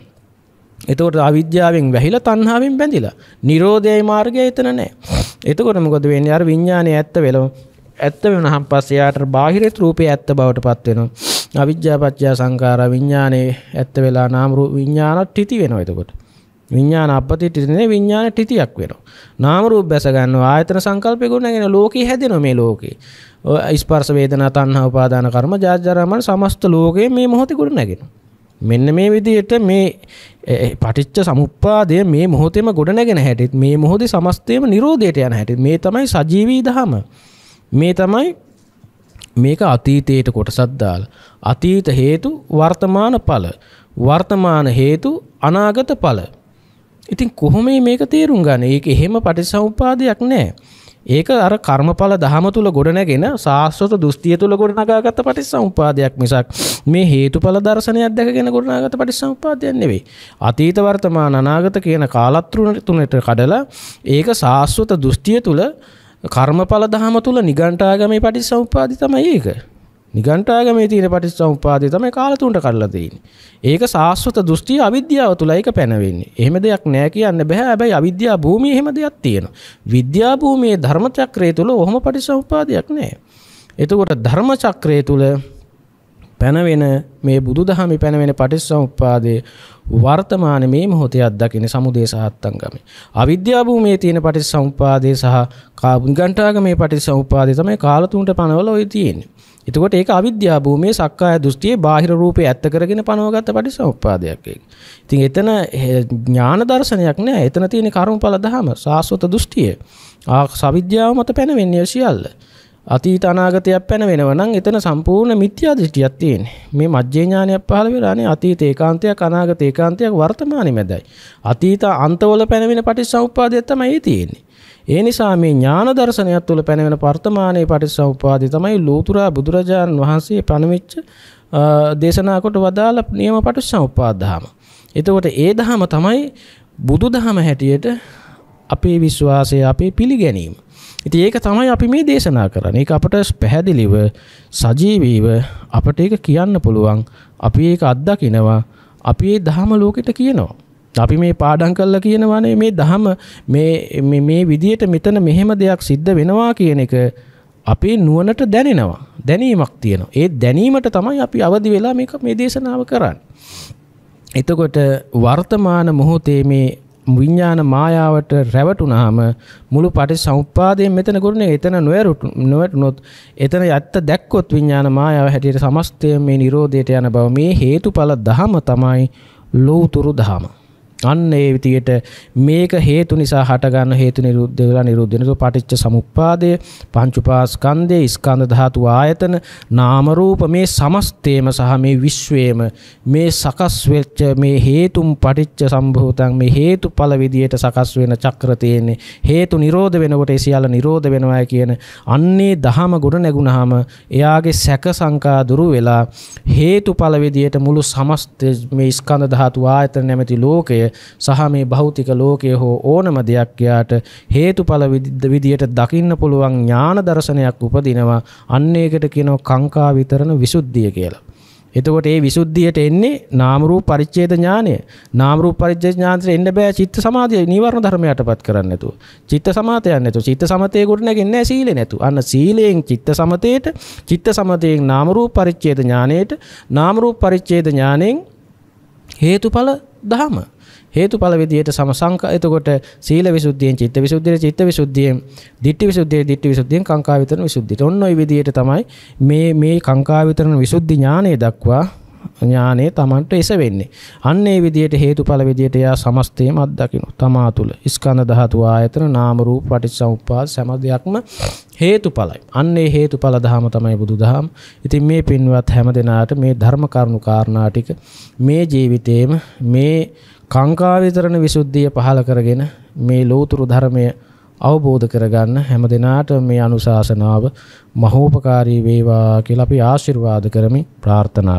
එතකොට අවිද්‍යාවෙන් වැහිලා තණ්හාවෙන් බැඳිලා. නිරෝධයයි මාර්ගය එතන නැහැ. එතකොට මොකද වෙන්නේ? අර විඥානය ඇත්ත වෙලව ඇත්ත වෙනහම් පස්සේ යාට බාහිරත් රූපේ ඇත්ත බවට පත් වෙනවා. අවිද්‍යාව පත්‍ය සංඛාර විඥානේ ඇත්ත වෙලා නාම රූප විඥානත් ඨිති වෙනවා එතකොට. විඥාන අපපති ඨිතිනේ විඥාන ඨිතියක් වෙනවා. නාම රූප බැස ගන්නවා ආයතන සංකල්පේ ගොඩනගෙන ලෝකේ හැදෙනවා මේ ලෝකේ. ස්පර්ශ වේදනා තණ්හා උපාදාන කර්ම ජාජරමන සමස්ත ලෝකේ මේ මොහොතේ ගොඩනගෙනවා. මෙන්න මේ විදියට මේ පටිච්ච සමුප්පාදය මේ මොහොතෙම ගොඩනැගෙන හැටිත් මේ මොහොතේ සමස්තයම නිරෝධයට යන හැටිත් මේ තමයි සජීවී දහම මේ තමයි මේක අතීතයට කොටසක් දාලා. අතීත හේතු වර්තමාන ඵල. වර්තමාන හේතු අනාගත ඵල. ඉතින් කොහොම මේක තේරුම් ගන්න? ඒක එහෙම පටිච්චසමුප්පාදයක් නෑ. ඒක අර කර්මඵල දහම තුළ ගොඩනැගෙන ශාස්ත්‍රත දෘෂ්ටිය තුළ ගොඩනගාගත්ත පටිච්චසමුප්පාදයක් මිසක් මේ හේතුඵල දර්ශනයක් දැකගෙන ගොඩනගාගත්ත පටිච්චසමුප්පාදයක් නෙවෙයි. අතීත වර්තමාන අනාගත කියන කාලත්‍රුණ තුනට කඩලා ඒක ශාස්ත්‍රත දෘෂ්ටිය තුළ කර්මඵල දහම තුළ නිගණ්ඨාගමේ පටිච්චසමුප්පාදි තමයි ඒක. නිගණ්ඨාගමේ තියෙන පටිච්චසමුප්පාදය තමයි කාලතුන්ට කඩලා තියෙන්නේ. ඒක සාස්වත දෘෂ්ටිය අවිද්‍යාව තුළ ඒක පැනවෙන්නේ. එහෙම දෙයක් නෑ කියන්න බෑ. හැබැයි අවිද්‍යා භූමියේ එහෙම දෙයක් තියෙනවා. විද්‍යා භූමියේ ධර්ම චක්‍රය තුළ ඔහොම පටිච්චසමුප්පාදයක් නෑ. එතකොට ධර්ම චක්‍රය තුළ පැනවෙන මේ බුදුදහමේ පැනවෙන පටිච්චසමුප්පාදයේ වර්තමාන මේ මොහොතේ අත්දකින සමුදේ සහත්තංගමයි. අවිද්‍යා භූමියේ තියෙන පටිච්චසමුප්පාදයේ සහ කාබුන්ගණ්ඨාගමේ පටිච්චසමුප්පාදයේ තමයි කාලතුන්ට පනවල ඔය තියෙන්නේ. එතකොට ඒක අවිද්‍යා භූමියේ සක්කාය දෘෂ්ටියේ බාහිර රූපේ ඇත්ත කරගෙන පනවගත්ත පටිසමුප්පාදයක් ඒක. ඉතින් එතන ඥාන දර්ශනයක් නෑ. එතන තියෙන කර්මඵල දහම සාස්වත දෘෂ්ටිය. ආ සවිද්‍යාව මත පැනවෙන්නේ සියල්ල. අතීත අනාගතයක් පැනවෙනව නම් එතන සම්පූර්ණ මිත්‍යා දෘෂ්ටියක් තියෙන්නේ. මේ මජ්ජේ ඥානයක් පහළ වෙලානේ අතීත ඒකාන්තයක් අනාගත ඒකාන්තයක් වර්තමානයේ මැදයි. අතීත අන්තවල පැනවෙන පටිච්චසමුප්පාදය තමයි තියෙන්නේ. ඒ නිසා මේ ඥාන දර්ශනයක් තුළ පැනවෙන වර්තමානයේ පටිච්චසමුපාදය තමයි ලෝතුරා බුදුරජාණන් වහන්සේ පණවිච්ච දේශනා කොට වදාළ නියම පටිච්චසමුපාද දහම. එතකොට ඒ දහම තමයි බුදු දහම හැටියට අපේ විශ්වාසය අපේ පිළිගැනීම. ඉතින් ඒක තමයි අපි මේ දේශනා කරන්නේ. ඒක අපට පැහැදිලිව සජීවීව අපට ඒක කියන්න පුළුවන්. අපි ඒක අත්දකිනවා. අපි ඒ දහම ලෝකෙට කියනවා. අපි මේ පාඩම් කරලා කියනවානේ මේ දහම මේ මේ විදියට මෙතන මෙහෙම දෙයක් සිද්ධ වෙනවා කියන එක අපේ නුවණට දැනෙනවා දැනීමක් තියෙනවා ඒ දැනීමට තමයි අපි අවදි වෙලා මේක මේ දේශනාව කරන්නේ එතකොට වර්තමාන මොහොතේ මේ විඤ්ඥාන මායාවට රැවටුනාම මුළු පටි සෞපාදයෙන් මෙතන ගුරුණ එතන නොවැටුනොත් එතන ඇත්ත දැක්කොත් විඤ්ඥාන මායාව හැටියට සමස්තය මේ නිරෝධයට යන බව මේ හේතු පල දහම තමයි ලෝතුරු දහම. අන්න ඒ විදියට මේක හේතු නිසා හටගන්න හේතු නිරුද්ධ වෙලා නිරුද්ධ වෙනතු පටිච්ච සමුප්පාදය පංච උපාස්කන්ධය ස්කන්ධ ධාතු ආයතන නාම රූප මේ සමස්තේම සහ මේ විශ්වයේම මේ සකස් වෙච්ච මේ හේතුම් පටිච්ච සම්භූතං මේ හේතුඵල විදියට සකස් වෙන චක්‍ර තියෙන්නේ. හේතු නිරෝධ වෙනකොට ඒ සියල්ල නිරෝධ වෙනවා කියන අන්නේ දහම ගොඩ නැගුණාම එයාගේ සැක සංකා දුරු වෙලා හේතුඵල විදියට මුළු සමස්ත මේ ස්කන්ධ ධාතු ආයතන නැමැති ලෝකය සහ මේ භෞතික ලෝකය හෝ ඕනම දෙයක් යාට හේතුඵල විදියට දකින්න පුළුවන් ඥාන දර්ශනයක් උපදිනවා අන්න ඒකට කියනවා කාංකා විතරණ විසුද්ධිය කියලා. එතකොට ඒ විසුද්ධියට එන්නේ නාම රූප පරිච්ඡේද ඥානය. නාම රූප පරිච්ඡේද ඥානයට එන්න බෑ චිත්ත සමාධිය නීවරණ ධර්මයටපත් කරන්න නැතුව. චිත්ත සමාතයක් නැතුව. චිත්ත සමතේ කොට නැගෙන්නේ නැහැ සීලේ නැතුව. අන්න සීලයෙන් චිත්ත සමතේට, චිත්ත සමතයෙන් නාම රූප පරිච්ඡේද ඥානයට, නාම රූප පරිච්ඡේද ඥානෙන් හේතුඵල ධම හේතුඵල විදියට සමසංක එතකොට සීල විසුද්ධියෙන් චිත්ත විසුද්ධියට චිත්ත විසුද්ධියෙන් ditthi විසුද්ධියට ditthi විසුද්ධියෙන් කාංකා විතරන විසුද්ධියට ඔන්න ඔය විදියට තමයි මේ මේ කාංකා විතරන විසුද්ධි ඥානය දක්වා ඥානය Tamanට එස වෙන්නේ. අන්න ඒ විදියට හේතුඵල විදියට යා සමස්තයම අත්දකින්න තමා තුල ස්කන්ධ ධාතු ආයතන නාම රූප පටිච්චසමුප්පාද සෑම දෙයක්ම හේතුඵලයි. අන්න ඒ හේතුඵල ධහම තමයි බුදුදහම. ඉතින් මේ පින්වත් හැම දෙනාට මේ ධර්ම කරුණු කාරණා ටික මේ ජීවිතේම මේ කාංකා විතරණ විසුද්ධිය පහළ කරගෙන මේ ලෝතුරු ධර්මය අවබෝධ කරගන්න හැම දිනාට මේ අනුශාසනාව මහෝපකාරී වේවා කියලා අපි ආශිර්වාද කරමි ප්‍රාර්ථනා